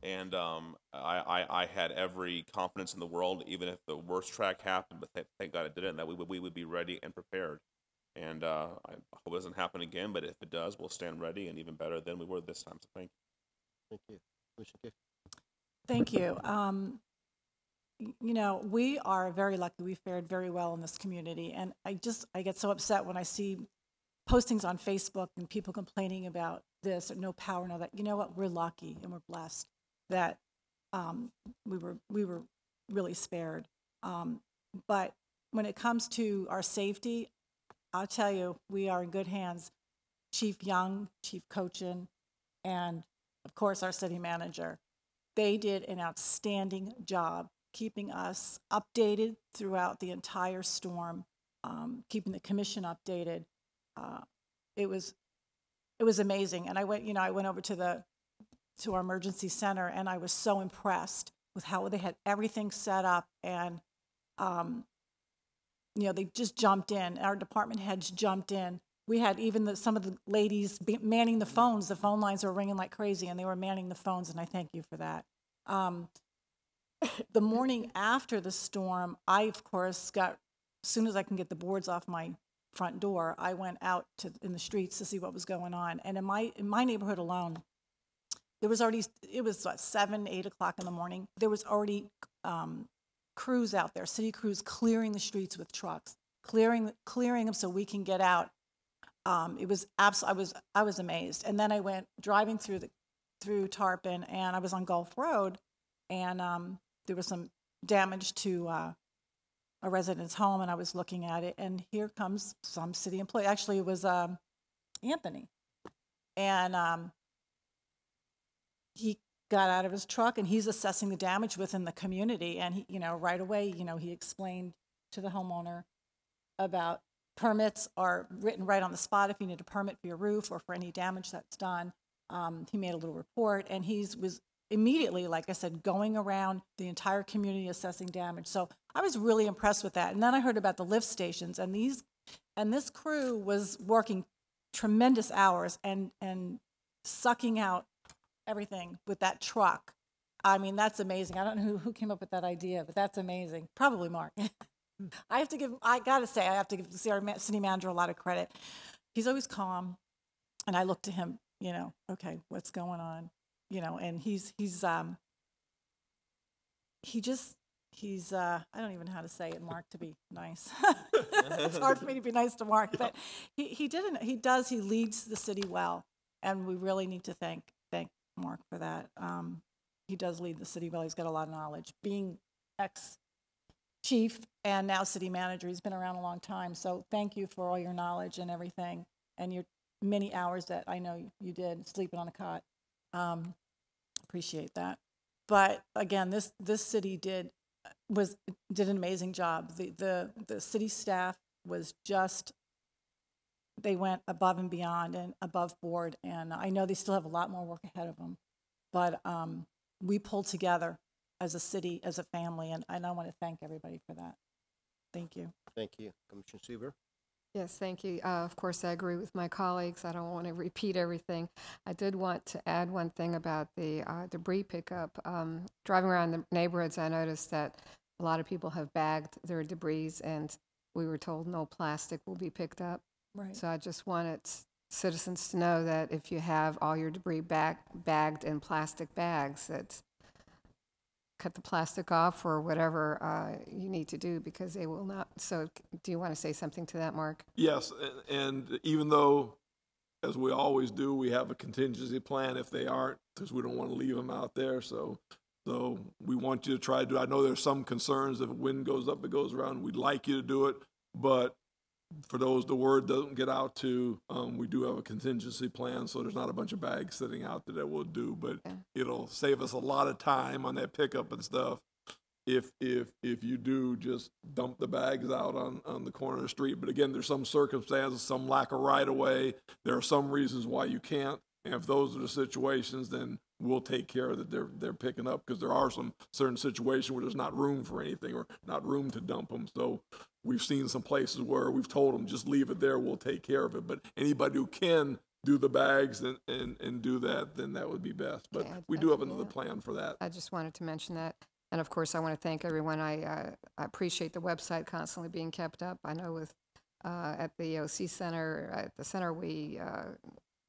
and um, I, I, I had every confidence in the world, even if the worst track happened. But th- thank God it didn't. That we would we would be ready and prepared. And uh, I hope it doesn't happen again. But if it does, we'll stand ready and even better than we were this time. So thank you. Thank you. Commissioner Gift. Thank you. Um, you know, we are very lucky. We fared very well in this community, and I just I get so upset when I see postings on Facebook and people complaining about this or no power and all that. You know what? We're lucky and we're blessed that um, we were we were really spared. Um, but when it comes to our safety, I'll tell you, we are in good hands. Chief Young, Chief Kochen, and of course our city manager. They did an outstanding job keeping us updated throughout the entire storm, um, keeping the commission updated. Uh, it was it was amazing, and I went you know I went over to the to our emergency center, and I was so impressed with how they had everything set up and um, you know, they just jumped in. Our department heads jumped in. We had even the, some of the ladies be manning the phones. The phone lines were ringing like crazy, and they were manning the phones, and I thank you for that. Um, [laughs] the morning after the storm, I, of course, got, as soon as I can get the boards off my front door, I went out to, in the streets to see what was going on. And in my, in my neighborhood alone, there was already, it was what, seven, eight o'clock in the morning. There was already um, crews out there, city crews clearing the streets with trucks, clearing clearing them so we can get out. Um, it was abs- I was I was amazed. And then I went driving through the through Tarpon, and I was on Gulf Road, and um, there was some damage to uh, a resident's home, and I was looking at it, and here comes some city employee. Actually, it was um, Anthony, and um, he got out of his truck and he's assessing the damage within the community. And he, you know, right away, you know, he explained to the homeowner about permits are written right on the spot if you need a permit for your roof or for any damage that's done. Um, he made a little report and he's was immediately, like I said, going around the entire community assessing damage. So I was really impressed with that. And then I heard about the lift stations and these, and this crew was working tremendous hours and, and sucking out everything with that truck. I mean, that's amazing. I don't know who, who came up with that idea, but that's amazing. Probably Mark. [laughs] I have to give, I gotta say, I have to give the city manager a lot of credit. He's always calm. And I look to him, you know, okay, what's going on? You know, and he's, he's, um, he just, he's, uh, I don't even know how to say it, Mark, to be nice. [laughs] it's hard for me to be nice to Mark, [laughs] but he, he didn't, he does, he leads the city well. And we really need to thank, thank Mark for that. Um, he does lead the city well. He's got a lot of knowledge. Being ex chief and now city manager, he's been around a long time. So thank you for all your knowledge and everything and your many hours that I know you did sleeping on a cot. Um, appreciate that. But again, this this city did was did an amazing job. The the the city staff was just they went above and beyond and above board and i know they still have a lot more work ahead of them but um, we pulled together as a city, as a family, and, and I want to thank everybody for that. Thank you. Thank you. Commissioner Sieber? Yes, thank you. Uh, Of course, I agree with my colleagues. I don't want to repeat everything. I did want to add one thing about the uh, debris pickup. Um, Driving around the neighborhoods, I noticed that a lot of people have bagged their debris, and we were told no plastic will be picked up. Right. So I just wanted citizens to know that if you have all your debris bag, bagged in plastic bags, that cut the plastic off or whatever uh, you need to do because they will not. So do you want to say something to that, Mark? Yes, a- and even though, as we always do, we have a contingency plan if they aren't, because we don't want to leave them out there, so, so we want you to try to do, I know there's some concerns, if wind goes up, it goes around, we'd like you to do it, but for those the word doesn't get out to, um, we do have a contingency plan, so there's not a bunch of bags sitting out there that we'll do, but it'll save us a lot of time on that pickup and stuff. If, if, if you do just dump the bags out on, on the corner of the street, but again, there's some circumstances, some lack of right of way. There are some reasons why you can't. And if those are the situations, then we'll take care that they're, they're picking up because there are some certain situations where there's not room for anything or not room to dump them. So we've seen some places where we've told them, just leave it there, we'll take care of it. But anybody who can do the bags and, and, and do that, then that would be best. But Yeah, we do have another plan for that. I just wanted to mention that. And of course, I want to thank everyone. I, uh, I appreciate the website constantly being kept up. I know with, uh, at the OC Center, at the center, we, uh,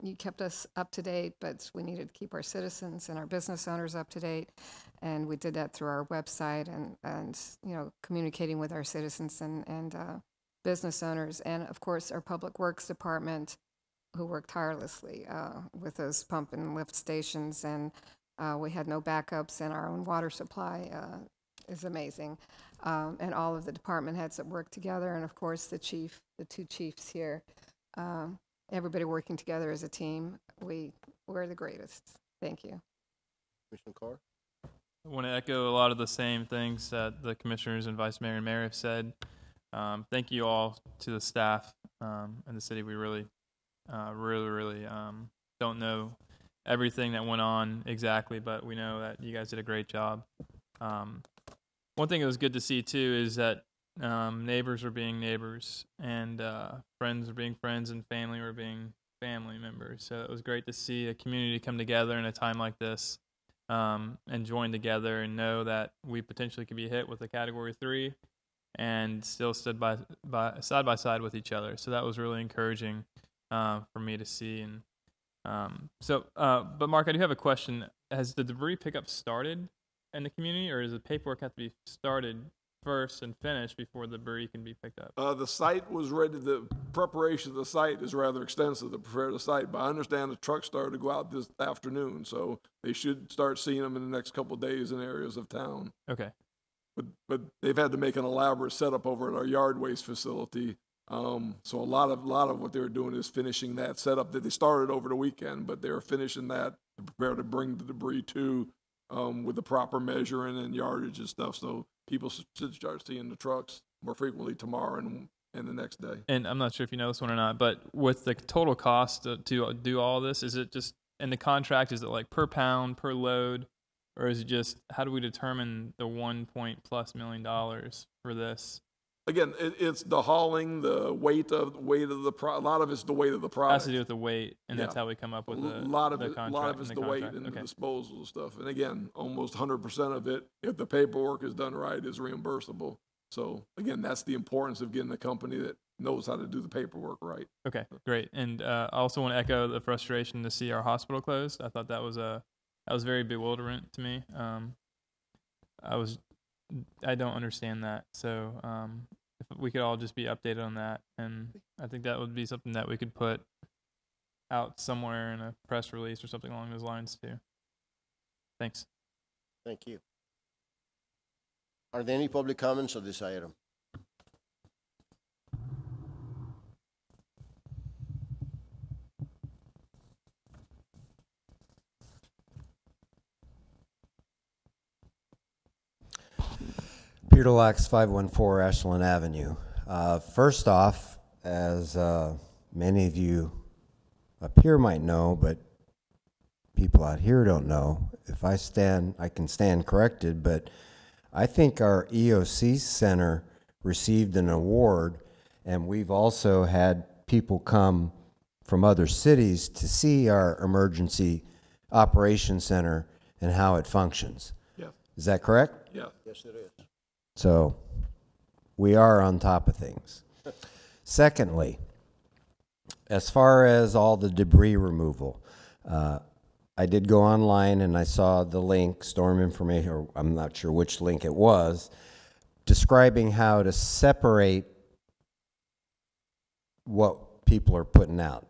you kept us up to date, but we needed to keep our citizens and our business owners up to date. And we did that through our website and, and, you know, communicating with our citizens and, and, uh, business owners. And of course, our Public Works Department, who worked tirelessly, uh, with those pump and lift stations and, uh, we had no backups, and our own water supply uh, is amazing. Um, and all of the department heads that work together, and of course the chief, the two chiefs here, um, everybody working together as a team. We we're the greatest. Thank you. Commissioner Karr? I want to echo a lot of the same things that the commissioners and vice mayor and mayor have said. Um, thank you all to the staff um, and the city. We really, uh, really, really um, don't know everything that went on exactly, but we know that you guys did a great job. Um, one thing that was good to see too is that um, neighbors were being neighbors and uh, friends were being friends and family were being family members. So it was great to see a community come together in a time like this um, and join together and know that we potentially could be hit with a category three and still stood by, by side by side with each other. So that was really encouraging uh, for me to see. And um, so, uh, but Mark, I do have a question. Has the debris pickup started in the community, or does the paperwork have to be started first and finished before the debris can be picked up? Uh, the site was ready, the preparation of the site is rather extensive to prepare the site, but I understand the trucks started to go out this afternoon, so they should start seeing them in the next couple of days in areas of town. Okay. But, but they've had to make an elaborate setup over at our yard waste facility. Um, so a lot of, a lot of what they're doing is finishing that setup that they started over the weekend, but they're finishing that to prepare to bring the debris to, um, with the proper measuring and yardage and stuff, so people should start seeing the trucks more frequently tomorrow and, and the next day. And I'm not sure if you know this one or not, but with the total cost to, to do all this, is it just in the contract? Is it like per pound, per load, or is it just how do we determine the one point plus million dollars for this? Again, it, it's the hauling, the weight of, weight of the pro, a lot of it's the weight of the product. It has to do with the weight, and that's how we come up with A lot of the it, a contract. lot of it's and the weight and the disposal and stuff. And again, almost hundred percent of it, if the paperwork is done right, is reimbursable. So again, that's the importance of getting a company that knows how to do the paperwork right. Okay, great. And uh, I also want to echo the frustration to see our hospital closed. I thought that was a that was very bewildering to me. Um, I was I don't understand that. So um, if we could all just be updated on that, and I think that would be something that we could put out somewhere in a press release or something along those lines too. Thanks. Thank you. Are there any public comments on this item? Peter Lax, 514 Ashland Avenue. Uh, First off, as uh, many of you up here might know, but people out here don't know, if I stand, I can stand corrected, but I think our EOC Center received an award, and we've also had people come from other cities to see our emergency operations center and how it functions. Yeah, Is that correct? yeah. Yes, it is. So we are on top of things. Secondly, as far as all the debris removal, uh, I did go online and I saw the link, storm information, or I'm not sure which link it was, describing how to separate what people are putting out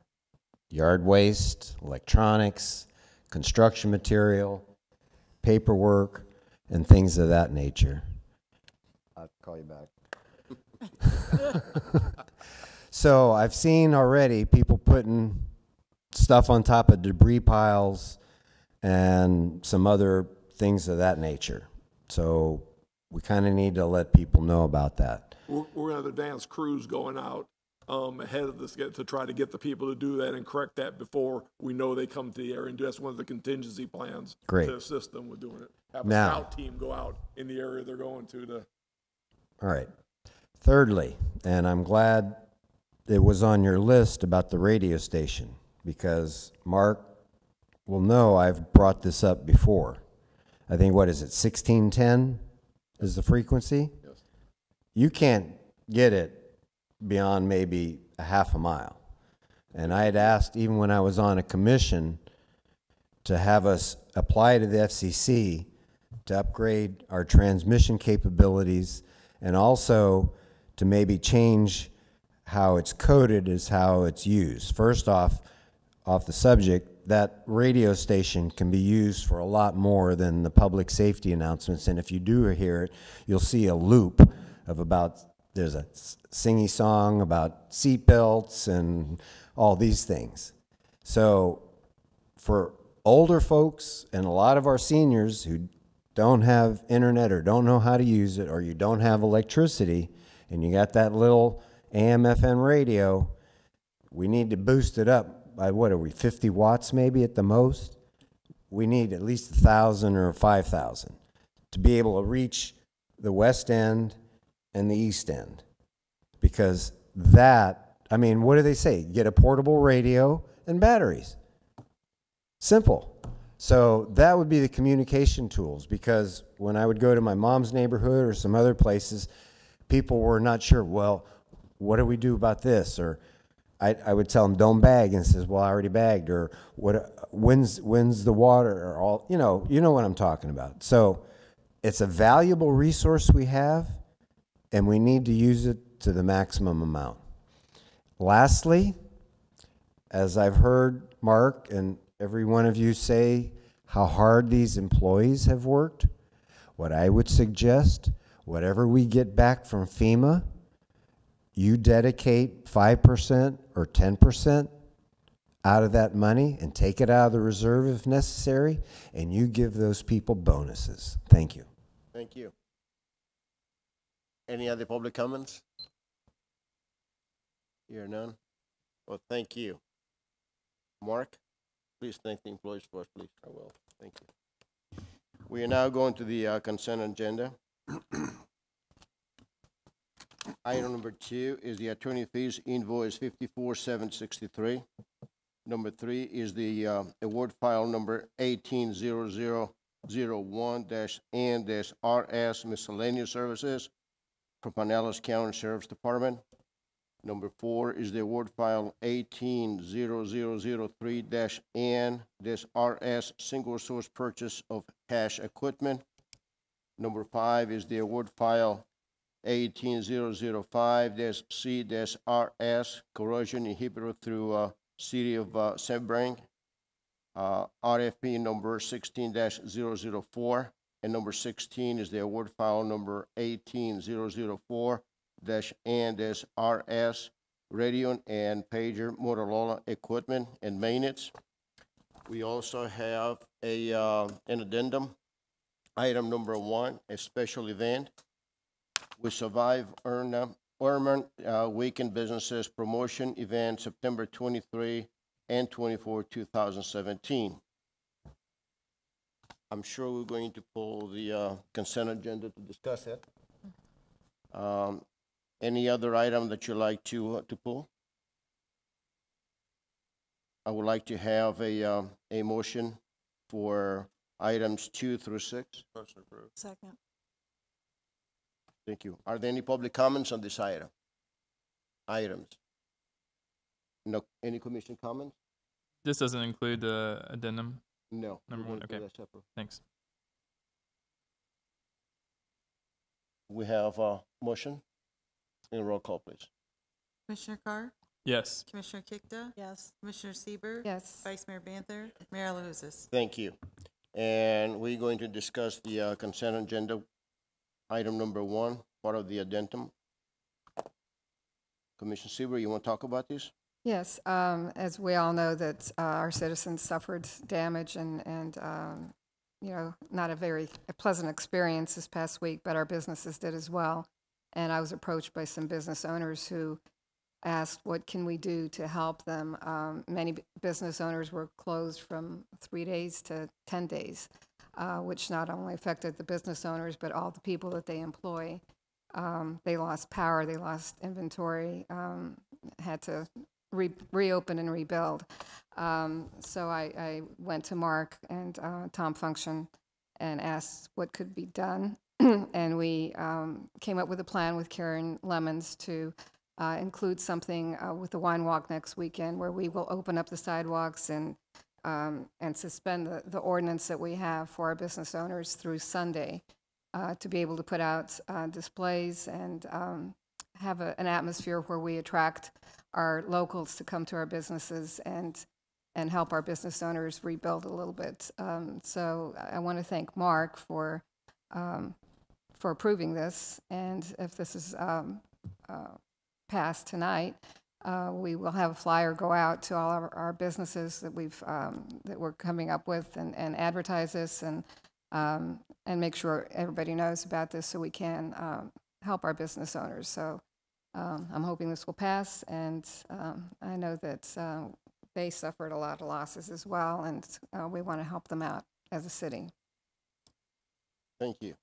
yard waste, electronics, construction material, paperwork, and things of that nature. Call you back. [laughs] so I've seen already people putting stuff on top of debris piles and some other things of that nature. So we kind of need to let people know about that. We're, we're gonna have advanced crews going out, um, ahead of this, get, to try to get the people to do that and correct that before we know they come to the area and that's one of the contingency plans. Great. To assist them with doing it. Have a Now- scout team go out in the area they're going to to, All right. Thirdly, and I'm glad it was on your list about the radio station because Mark will know I've brought this up before. I think, what is it, 1610 is the frequency? Yes. You can't get it beyond maybe a half a mile. And I had asked, even when I was on a commission, to have us apply to the FCC to upgrade our transmission capabilities and also to maybe change how it's coded is how it's used. First off, off the subject, that radio station can be used for a lot more than the public safety announcements. And if you do hear it, you'll see a loop of about, there's a singy song about seatbelts and all these things. So for older folks and a lot of our seniors who don't have internet or don't know how to use it or you don't have electricity and you got that little AM FM radio, we need to boost it up by what are we 50 watts maybe at the most? We need at least a 1000 or 5000 to be able to reach the west end and the east end. Because that, I mean, what do they say? Get a portable radio and batteries. Simple. So that would be the communication tools because when I would go to my mom's neighborhood or some other places, people were not sure, well, what do we do about this? Or I, I would tell them, don't bag, and says, well, I already bagged. Or what? When's when's the water? Or all you know, you know what I'm talking about. So it's a valuable resource we have, and we need to use it to the maximum amount. Lastly, as I've heard Mark and every one of you say how hard these employees have worked, what I would suggest, whatever we get back from FEMA, you dedicate 5% or 10% out of that money and take it out of the reserve if necessary, and you give those people bonuses. Thank you. Thank you. Any other public comments? Here none? Well, thank you. Mark, please thank the employees for us, please. I will. Thank you. We are now going to the uh, consent agenda. [clears throat] Item number two is the attorney fees invoice fifty-four seven sixty-three. Number three is the uh, award file number eighteen zero zero zero one dash N dash RS miscellaneous services from Pinellas County Sheriff's Department. Number four is the award file eighteen zero zero zero three dash N dash RS single source purchase of cash equipment. Number five is the award file eighteen zero zero five dash C dash RS corrosion inhibitor through, uh, City of, uh, Sebring. Uh, RFP number sixteen 4 and number sixteen is the award file number eighteen zero zero four dash N dash RS radio and pager Motorola equipment and maintenance. We also have a, uh, an addendum. Item number one, a special event. We Survive Earn, Earn, uh, Weekend Businesses Promotion Event, September twenty-three and twenty-four, two thousand seventeen. I'm sure we're going to pull the uh, consent agenda to discuss it. Um, Any other item that you'd like to, uh, to pull? I would like to have a, um, a motion for items two through six. Motion approved. Second. Thank you. Are there any public comments on this item? Items? No, any commission comments? This doesn't include the addendum. No. Number we're one, gonna do okay. that separate. Thanks. We have a motion. And roll call, please. Commissioner Karr? Yes. Commissioner Kikta? Yes. Commissioner Sieber, Yes. Vice Mayor Banther? Mayor Alahouzos? Thank you. And we're going to discuss the uh, consent agenda, item number one, part of the addendum. Commissioner Sieber, you want to talk about this? Yes, um, as we all know that uh, our citizens suffered damage and, and um, you know, not a very pleasant experience this past week, but our businesses did as well. And I was approached by some business owners who asked, what can we do to help them? Um, many b- business owners were closed from three days to 10 days, uh, which not only affected the business owners, but all the people that they employ. Um, they lost power, they lost inventory, um, had to re- reopen and rebuild. Um, so I, I went to Mark and uh, Tom Function and asked what could be done. [clears throat] and we um, came up with a plan with Karen Lemons to uh, include something uh, with the wine walk next weekend where we will open up the sidewalks and um, and suspend the, the ordinance that we have for our business owners through Sunday uh, to be able to put out uh, displays and um, have a, an atmosphere where we attract our locals to come to our businesses and and help our business owners rebuild a little bit. Um, so I want to thank Mark for um, for approving this, and if this is um, uh, passed tonight, uh, we will have a flyer go out to all our, our businesses that we've um, that we're coming up with and, and advertise this and um, and make sure everybody knows about this so we can um, help our business owners. So um, I'm hoping this will pass, and um, I know that uh, they suffered a lot of losses as well, and uh, we want to help them out as a city. Thank you.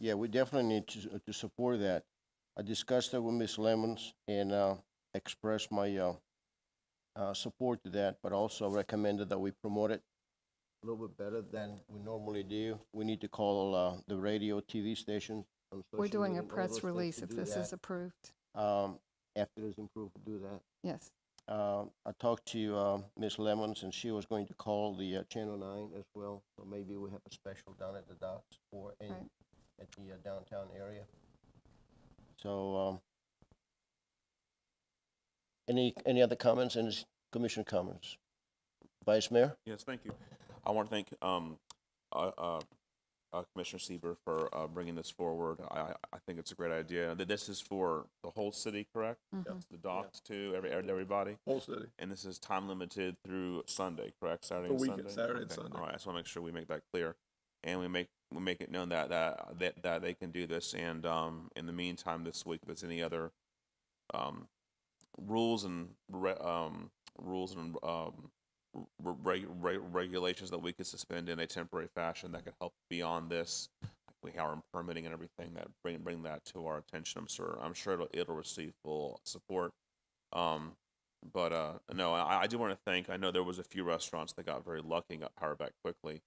Yeah, we definitely need to, to support that. I discussed that with Ms. Lemons and, uh, expressed my, uh, uh, support to that, but also recommended that we promote it a little bit better than we normally do. We need to call, uh, the radio, TV stations. on We're social doing media a and all press things release to if do this is approved. Um, after it's improved, do that. Yes. Uh, I talked to, uh, Ms. Lemons and she was going to call the, uh, Channel Nine as well. So maybe we have a special down at the docks or in, Right. At the uh, downtown area. So, um, any, any other comments any commission comments? Vice Mayor? Yes, thank you. I want to thank um, uh, uh, uh, Commissioner Sieber for uh, bringing this forward. I, I- I think it's a great idea. Th- This is for the whole city, correct? Mhm. The docks too, every, every- everybody? Whole city. And this is time limited through Sunday, correct? Saturday The and weekend, Sunday? Saturday and Okay, Sunday. All right, I just want to make sure we make that clear. And we make, we make it known that, that, that, that they can do this. And um, in the meantime, this week, if there's any other um, rules and re- um, rules and um, r- reg- reg- regulations that we could suspend in a temporary fashion that could help beyond this. We are in permitting and everything that bring bring that to our attention. I'm sure I'm sure it'll, it'll receive full support. Um, but uh, no, I, I do want to thank. I know there was a few restaurants that got very lucky and got power back quickly,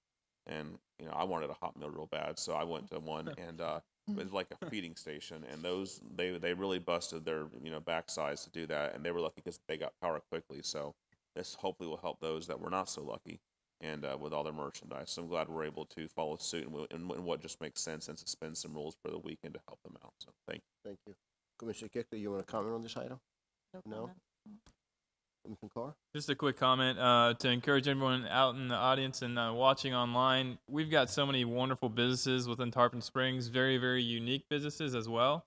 and you know I wanted a hot meal real bad, so I went to one and uh, it was like a [laughs] feeding station, and those they they really busted their you know backsides to do that, and they were lucky because they got power quickly. So this hopefully will help those that were not so lucky, and uh, with all their merchandise. So I'm glad we're able to follow suit and, and, and what just makes sense and suspend some rules for the weekend to help them out. So thank you. Thank you. Commissioner Kikta, you want to comment on this item? No? comment. Just a quick comment uh, to encourage everyone out in the audience and uh, watching online. We've got so many wonderful businesses within Tarpon Springs, very, very unique businesses as well.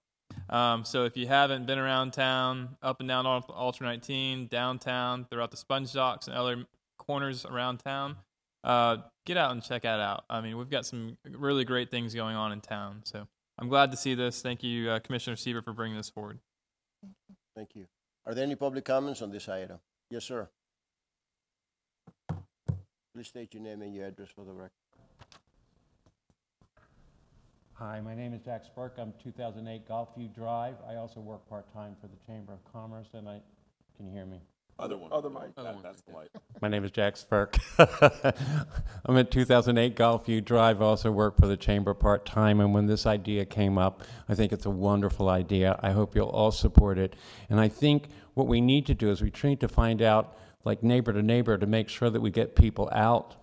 Um, so if you haven't been around town, up and down Ultra 19, downtown, throughout the Sponge Docks and other corners around town, uh, get out and check that out. I mean, we've got some really great things going on in town. So I'm glad to see this. Thank you, uh, Commissioner Sieber, for bringing this forward. Thank you. Are there any public comments on this item? Yes, sir. Please state your name and your address for the record. Hi, my name is Jack Spark. I'm 2008 Golfview Drive. I also work part-time for the Chamber of Commerce, and I, can you hear me? Other one. Other mic. That, that's the light. My name is Jack Spurk. [laughs] I'm at 2008 Golfview Drive, also work for the Chamber part-time, and when this idea came up, I think it's a wonderful idea. I hope you'll all support it. And I think what we need to do is we need to find out, like neighbor to neighbor, to make sure that we get people out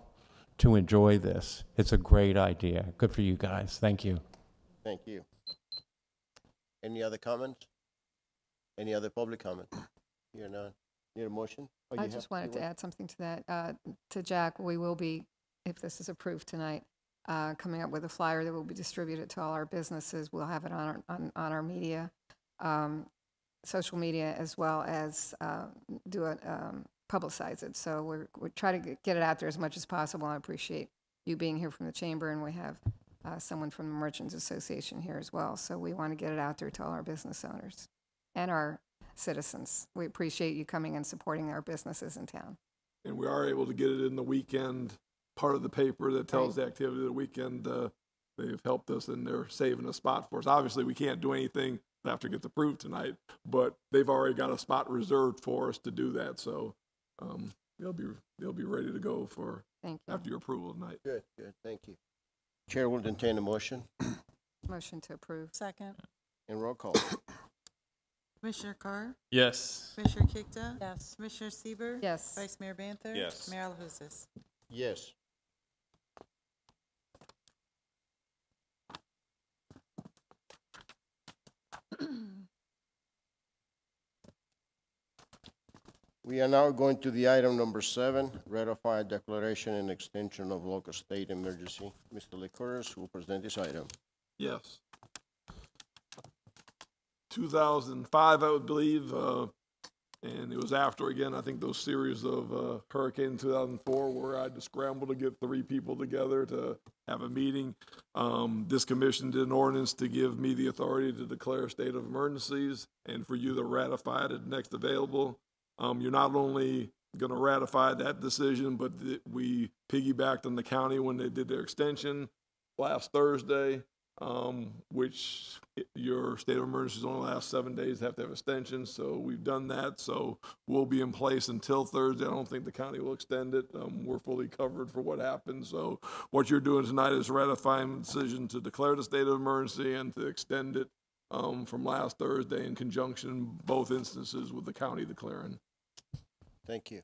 to enjoy this. It's a great idea. Good for you guys. Thank you. Thank you. Any other comments? Any other public comment? Here none. Need a motion? Oh, I you just wanted you to want- add something to that. Uh, To Jack, we will be, if this is approved tonight, uh, coming up with a flyer that will be distributed to all our businesses. We'll have it on our, on on our media, um, social media, as well as uh, do it, um, publicize it. So we're, we're trying to get- get it out there as much as possible. I appreciate you being here from the chamber, and we have uh, someone from the Merchants Association here as well. So we want to get it out there to all our business owners and our citizens. We appreciate you coming and supporting our businesses in town. And we are able to get it in the weekend, part of the paper that tells the activity of the weekend. Uh, they've helped us and they're saving a spot for us. Obviously, we can't do anything after it gets approved tonight, but they've already got a spot reserved for us to do that. So, um, they'll be, they'll be ready to go for Thank you. after your approval tonight. Good, good, thank you. Chair will entertain a motion Motion to approve. Second. and roll call. [coughs] Commissioner Karr? Yes. Commissioner Kikta? Yes. Commissioner Sieber, Yes. Vice Mayor Banther? Yes. Mayor Alahouzos? Yes. [clears throat] We are now going to the item number seven, ratify declaration and extension of local state emergency. Mr. LeCouris will present this item. Yes. 2005, I would believe, uh, and it was after, again, I think those series of uh, hurricane in 2004 where I had to scramble to get three people together to have a meeting. Um, This commission did an ordinance to give me the authority to declare a state of emergencies and for you to ratify it at next available. Um, You're not only going to ratify that decision, but th- we piggybacked on the county when they did their extension last Thursday, um, which your state of emergency only lasts seven days, have to have extensions, so we've done that, so we'll be in place until Thursday. I don't think the county will extend it. Um, we're fully covered for what happens, so what you're doing tonight is ratifying the decision to declare the state of emergency and to extend it, um, from last Thursday in conjunction, both instances with the county declaring. Thank you.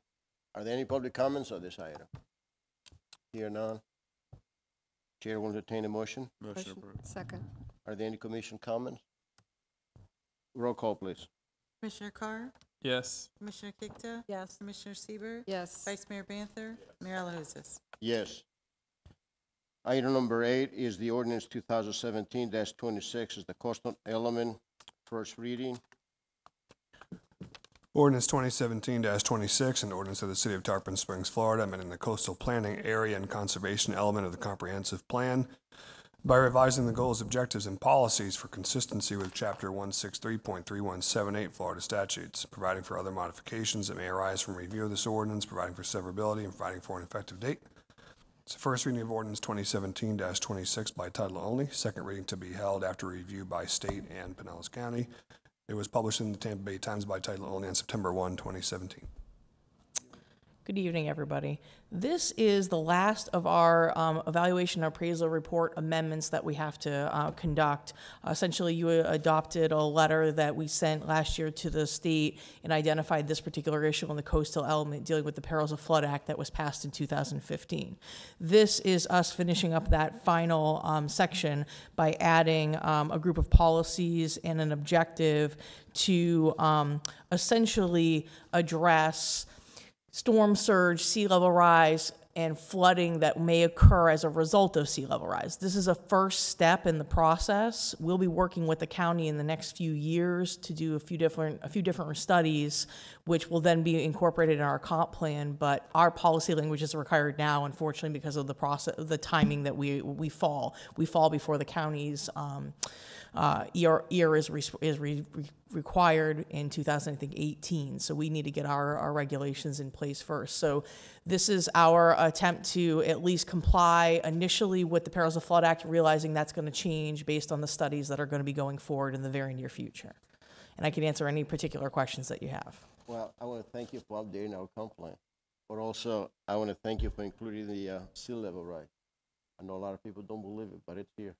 Are there any public comments on this item? Here none. Chair will entertain a motion. Motion approved. Second. Are there any commission comments? Roll call, please. Commissioner Karr? Yes. Commissioner Kikta? Yes. Commissioner Sieber, Yes. Vice Mayor Banther? Mayor Alahouzos? Yes. Item number eight is the ordinance two thousand seventeen twenty-six is the coastal element, first reading. Ordinance twenty seventeen twenty-six, an ordinance of the city of Tarpon Springs, Florida, amending the coastal planning area and conservation element of the comprehensive plan by revising the goals, objectives, and policies for consistency with chapter one six three point three one seven eight Florida statutes, providing for other modifications that may arise from review of this ordinance, providing for severability, and providing for an effective date. It's the first reading of ordinance 2017-26 by title only, second reading to be held after review by state and Pinellas County. It was published in the Tampa Bay Times by title only on September 1, 2017. Good evening, everybody. This is the last of our um, evaluation appraisal report amendments that we have to uh, conduct. Essentially, you adopted a letter that we sent last year to the state and identified this particular issue on the coastal element dealing with the Perils of Flood Act that was passed in 2015. This is us finishing up that final um, section by adding um, a group of policies and an objective to um, essentially address storm surge, sea level rise, and flooding that may occur as a result of sea level rise. This is a first step in the process. We'll be working with the county in the next few years to do a few different a few different studies, which will then be incorporated in our comp plan. But our policy language is required now, unfortunately, because of the process, the timing that we we fall. We fall before the county's. Um, uh, ER, is, re, is re, re, required in 2018, so we need to get our, our regulations in place first. So this is our attempt to at least comply initially with the Perils of Flood Act, realizing that's going to change based on the studies that are going to be going forward in the very near future. And I can answer any particular questions that you have. Well, I want to thank you for updating our comp plan, but also I want to thank you for including the uh, sea level rise. I know a lot of people don't believe it, but it's here.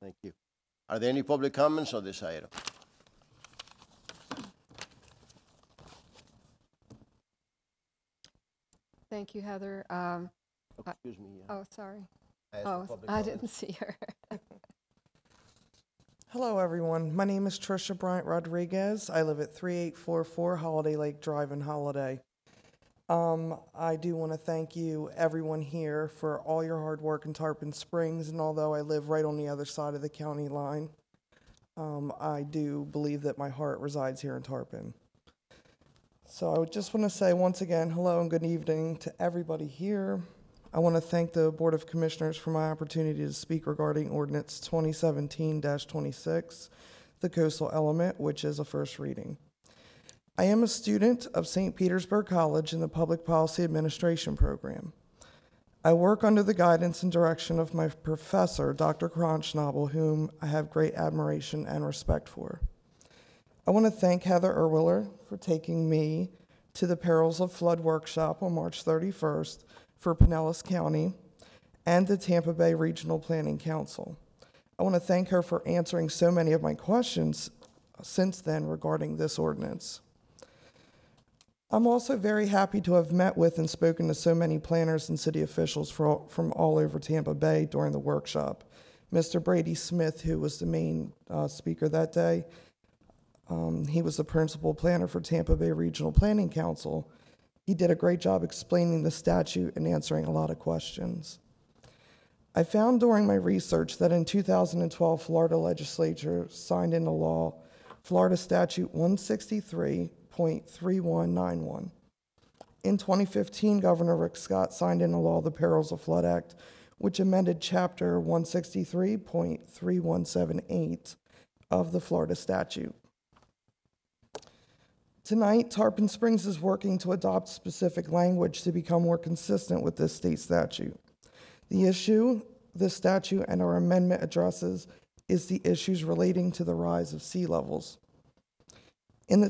Thank you. Are there any public comments on this item? Thank you, Heather. Um, I- Excuse me. yeah. Oh, sorry. I asked for Oh, public I didn't see her. [laughs] Hello, everyone. My name is Trisha Bryant Rodriguez. I live at 3844 Holiday Lake Drive in Holiday. Um, I do want to thank you, everyone here, for all your hard work in Tarpon Springs. And although I live right on the other side of the county line, um, I do believe that my heart resides here in Tarpon. So I would just want to say once again, hello and good evening to everybody here. I want to thank the Board of Commissioners for my opportunity to speak regarding ordinance 2017-26, the coastal element, which is a first reading. I am a student of St. Petersburg College in the Public Policy Administration program. I work under the guidance and direction of my professor, Dr. Kronschnabel, whom I have great admiration and respect for. I want to thank Heather Urwiller for taking me to the Perils of Flood workshop on March 31st for Pinellas County and the Tampa Bay Regional Planning Council. I want to thank her for answering so many of my questions since then regarding this ordinance. I'm also very happy to have met with and spoken to so many planners and city officials fro- from all over Tampa Bay during the workshop. Mr. Brady Smith, who was the main uh, speaker that day, um, he was the principal planner for Tampa Bay Regional Planning Council. He did a great job explaining the statute and answering a lot of questions. I found during my research that in 2012, Florida legislature signed into law Florida Statute 163.3191. In 2015, Governor Rick Scott signed into law the Perils of Flood Act, which amended Chapter 163.3178 of the Florida statute. Tonight, Tarpon Springs is working to adopt specific language to become more consistent with this state statute. The issue this statute and our amendment addresses is the issues relating to the rise of sea levels. In the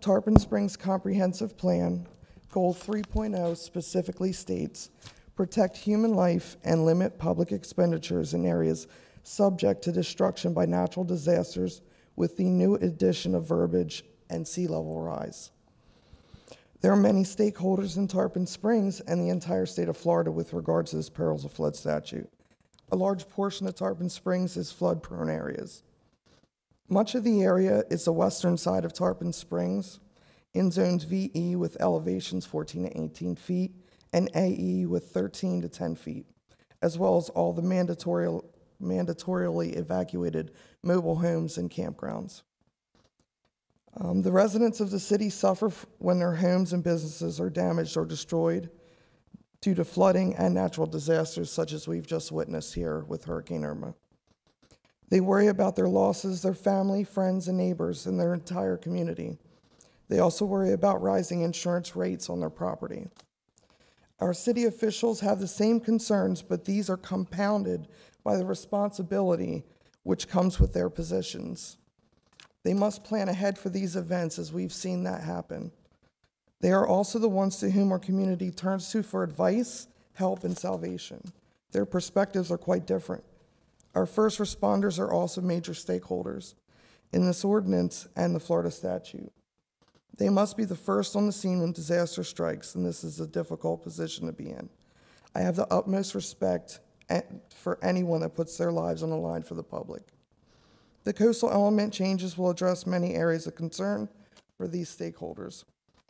Tarpon Springs Comprehensive Plan, Goal 3.0 specifically states protect human life and limit public expenditures in areas subject to destruction by natural disasters with the new addition of verbiage and sea level rise. There are many stakeholders in Tarpon Springs and the entire state of Florida with regards to this perils of flood statute. A large portion of Tarpon Springs is flood prone areas. Much of the area is the western side of Tarpon Springs in zones VE with elevations 14 to 18 feet and AE with 13 to 10 feet, as well as all the mandatory, mandatorily evacuated mobile homes and campgrounds. Um, the residents of the city suffer when their homes and businesses are damaged or destroyed due to flooding and natural disasters such as we've just witnessed here with Hurricane Irma. They worry about their losses, their family, friends, and neighbors, and their entire community. They also worry about rising insurance rates on their property. Our city officials have the same concerns, but these are compounded by the responsibility which comes with their positions. They must plan ahead for these events as we've seen that happen. They are also the ones to whom our community turns to for advice, help, and salvation. Their perspectives are quite different. Our first responders are also major stakeholders in this ordinance and the Florida statute. They must be the first on the scene when disaster strikes, and this is a difficult position to be in. I have the utmost respect eh, for anyone that puts their lives on the line for the public. The coastal element changes will address many areas of concern for these stakeholders.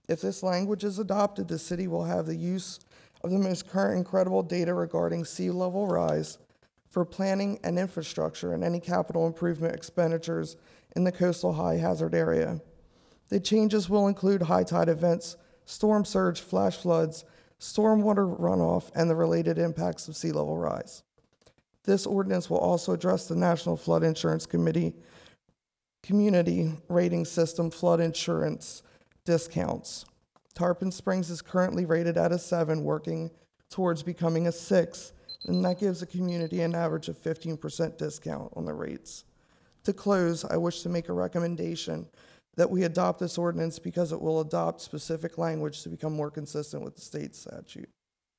If this language is adopted, the city will have the use of the most current and credible data regarding sea level rise for planning and infrastructure and any capital improvement expenditures in the coastal high hazard area. The changes will include high tide events, storm surge, flash floods, stormwater runoff, and the related impacts of sea level rise. This ordinance will also address the National Flood Insurance Committee Community Rating System flood insurance discounts. Tarpon Springs is currently rated at a seven, working towards becoming a six, and that gives the community an average of 15% discount on the rates. To close, I wish to make a recommendation that we adopt this ordinance because it will adopt specific language to become more consistent with the state statute.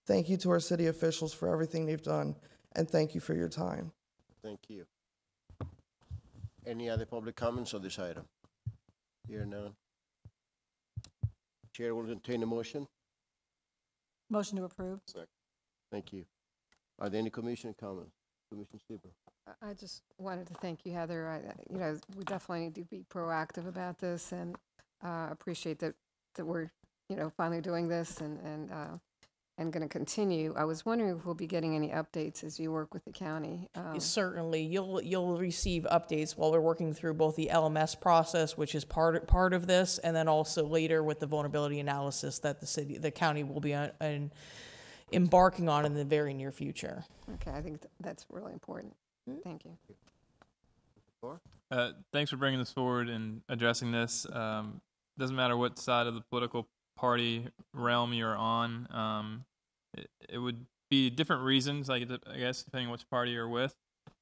Thank you to our city officials for everything they've done, and thank you for your time. Thank you. Any other public comments on this item? Here none. Chair will entertain a motion. Motion to approve. Second. Thank you. Are there any commission comments? Commissioner Sieber? I- I just wanted to thank you, Heather. I, I- you know, we definitely need to be proactive about this and uh, appreciate that, that we're, you know, finally doing this and, and, uh, and going to continue. I was wondering if we'll be getting any updates as you work with the county. um, Certainly, you'll, you'll receive updates while we're working through both the LMS process, which is part, part of this, and then also later with the vulnerability analysis that the city, the county will be on, on embarking on in the very near future. Okay, I think th- that's really important. Thank you. Uh, thanks for bringing this forward and addressing this. Um, doesn't matter what side of the political party realm you're on. Um, it, it would be different reasons, I, I guess, depending which party you're with.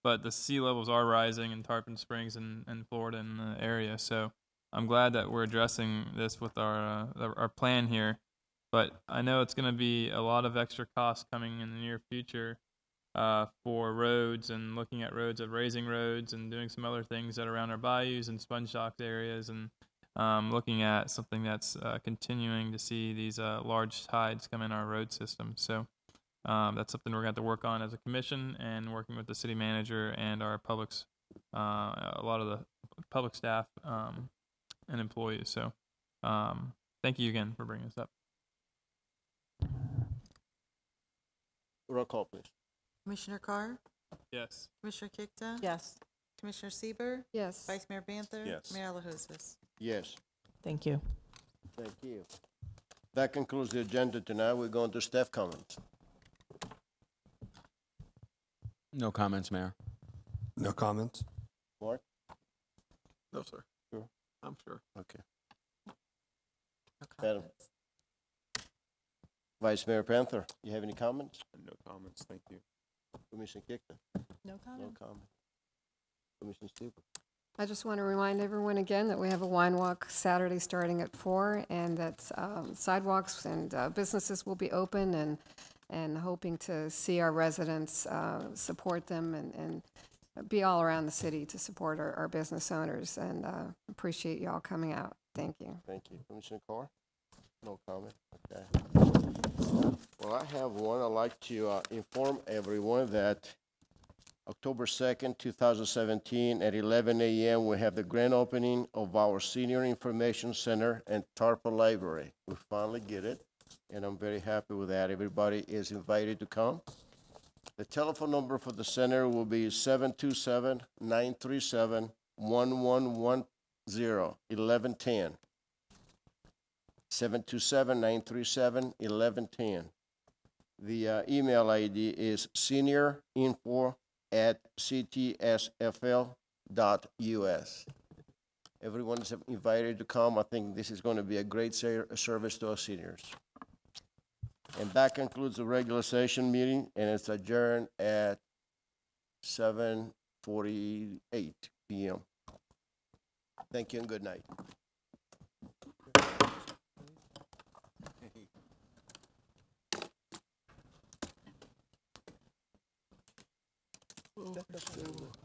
But the sea levels are rising in Tarpon Springs and, and Florida and the area. So I'm glad that we're addressing this with our uh, our- our plan here. But I know it's going to be a lot of extra costs coming in the near future uh, for roads and looking at roads, of raising roads and doing some other things that are around our bayous and sponge docked areas and um, looking at something that's uh, continuing to see these uh, large tides come in our road system. So um, that's something we're going to have to work on as a commission and working with the city manager and our publics, uh, a lot of the public staff um, and employees. So um, thank you again for bringing this up. Roll call, please. Commissioner Karr? Yes. Commissioner Kikta? Yes. Commissioner Sieber, Yes. Vice Mayor Banther? Yes. Mayor Alahouzos? Yes, Thank you. thank you. That concludes the agenda tonight. We're going to staff comments. No comments, Mayor. No comments? Mark? No, sir. Sure. I'm sure. Okay. No Madam- comments. Vice Mayor Banther, you have any comments? No comments, thank you. Commissioner Kikta? No No comment. comment. Commissioner Sieber? I just want to remind everyone again that we have a wine walk Saturday starting at four, and that um, sidewalks and uh, businesses will be open, and and hoping to see our residents uh, support them and, and be all around the city to support our, our business owners. And uh, appreciate you all coming out. Thank you. Thank you. Commissioner Karr? No comment, okay. Well, I have one. I'd like to uh, inform everyone that October second, two thousand seventeen, at eleven AM, we have the grand opening of our Senior Information Center and Tarpon Library. We finally get it, and I'm very happy with that. Everybody is invited to come. The telephone number for the center will be 727-937-1110, 1110. 727-937-1110. The uh, email ID is seniorinfo at ctsfl.us. Everyone is invited to come. I think this is going to be a great ser- service to our seniors. And that concludes the regular session meeting, and it's adjourned at 7:48 PM. Thank you and good night. da cama.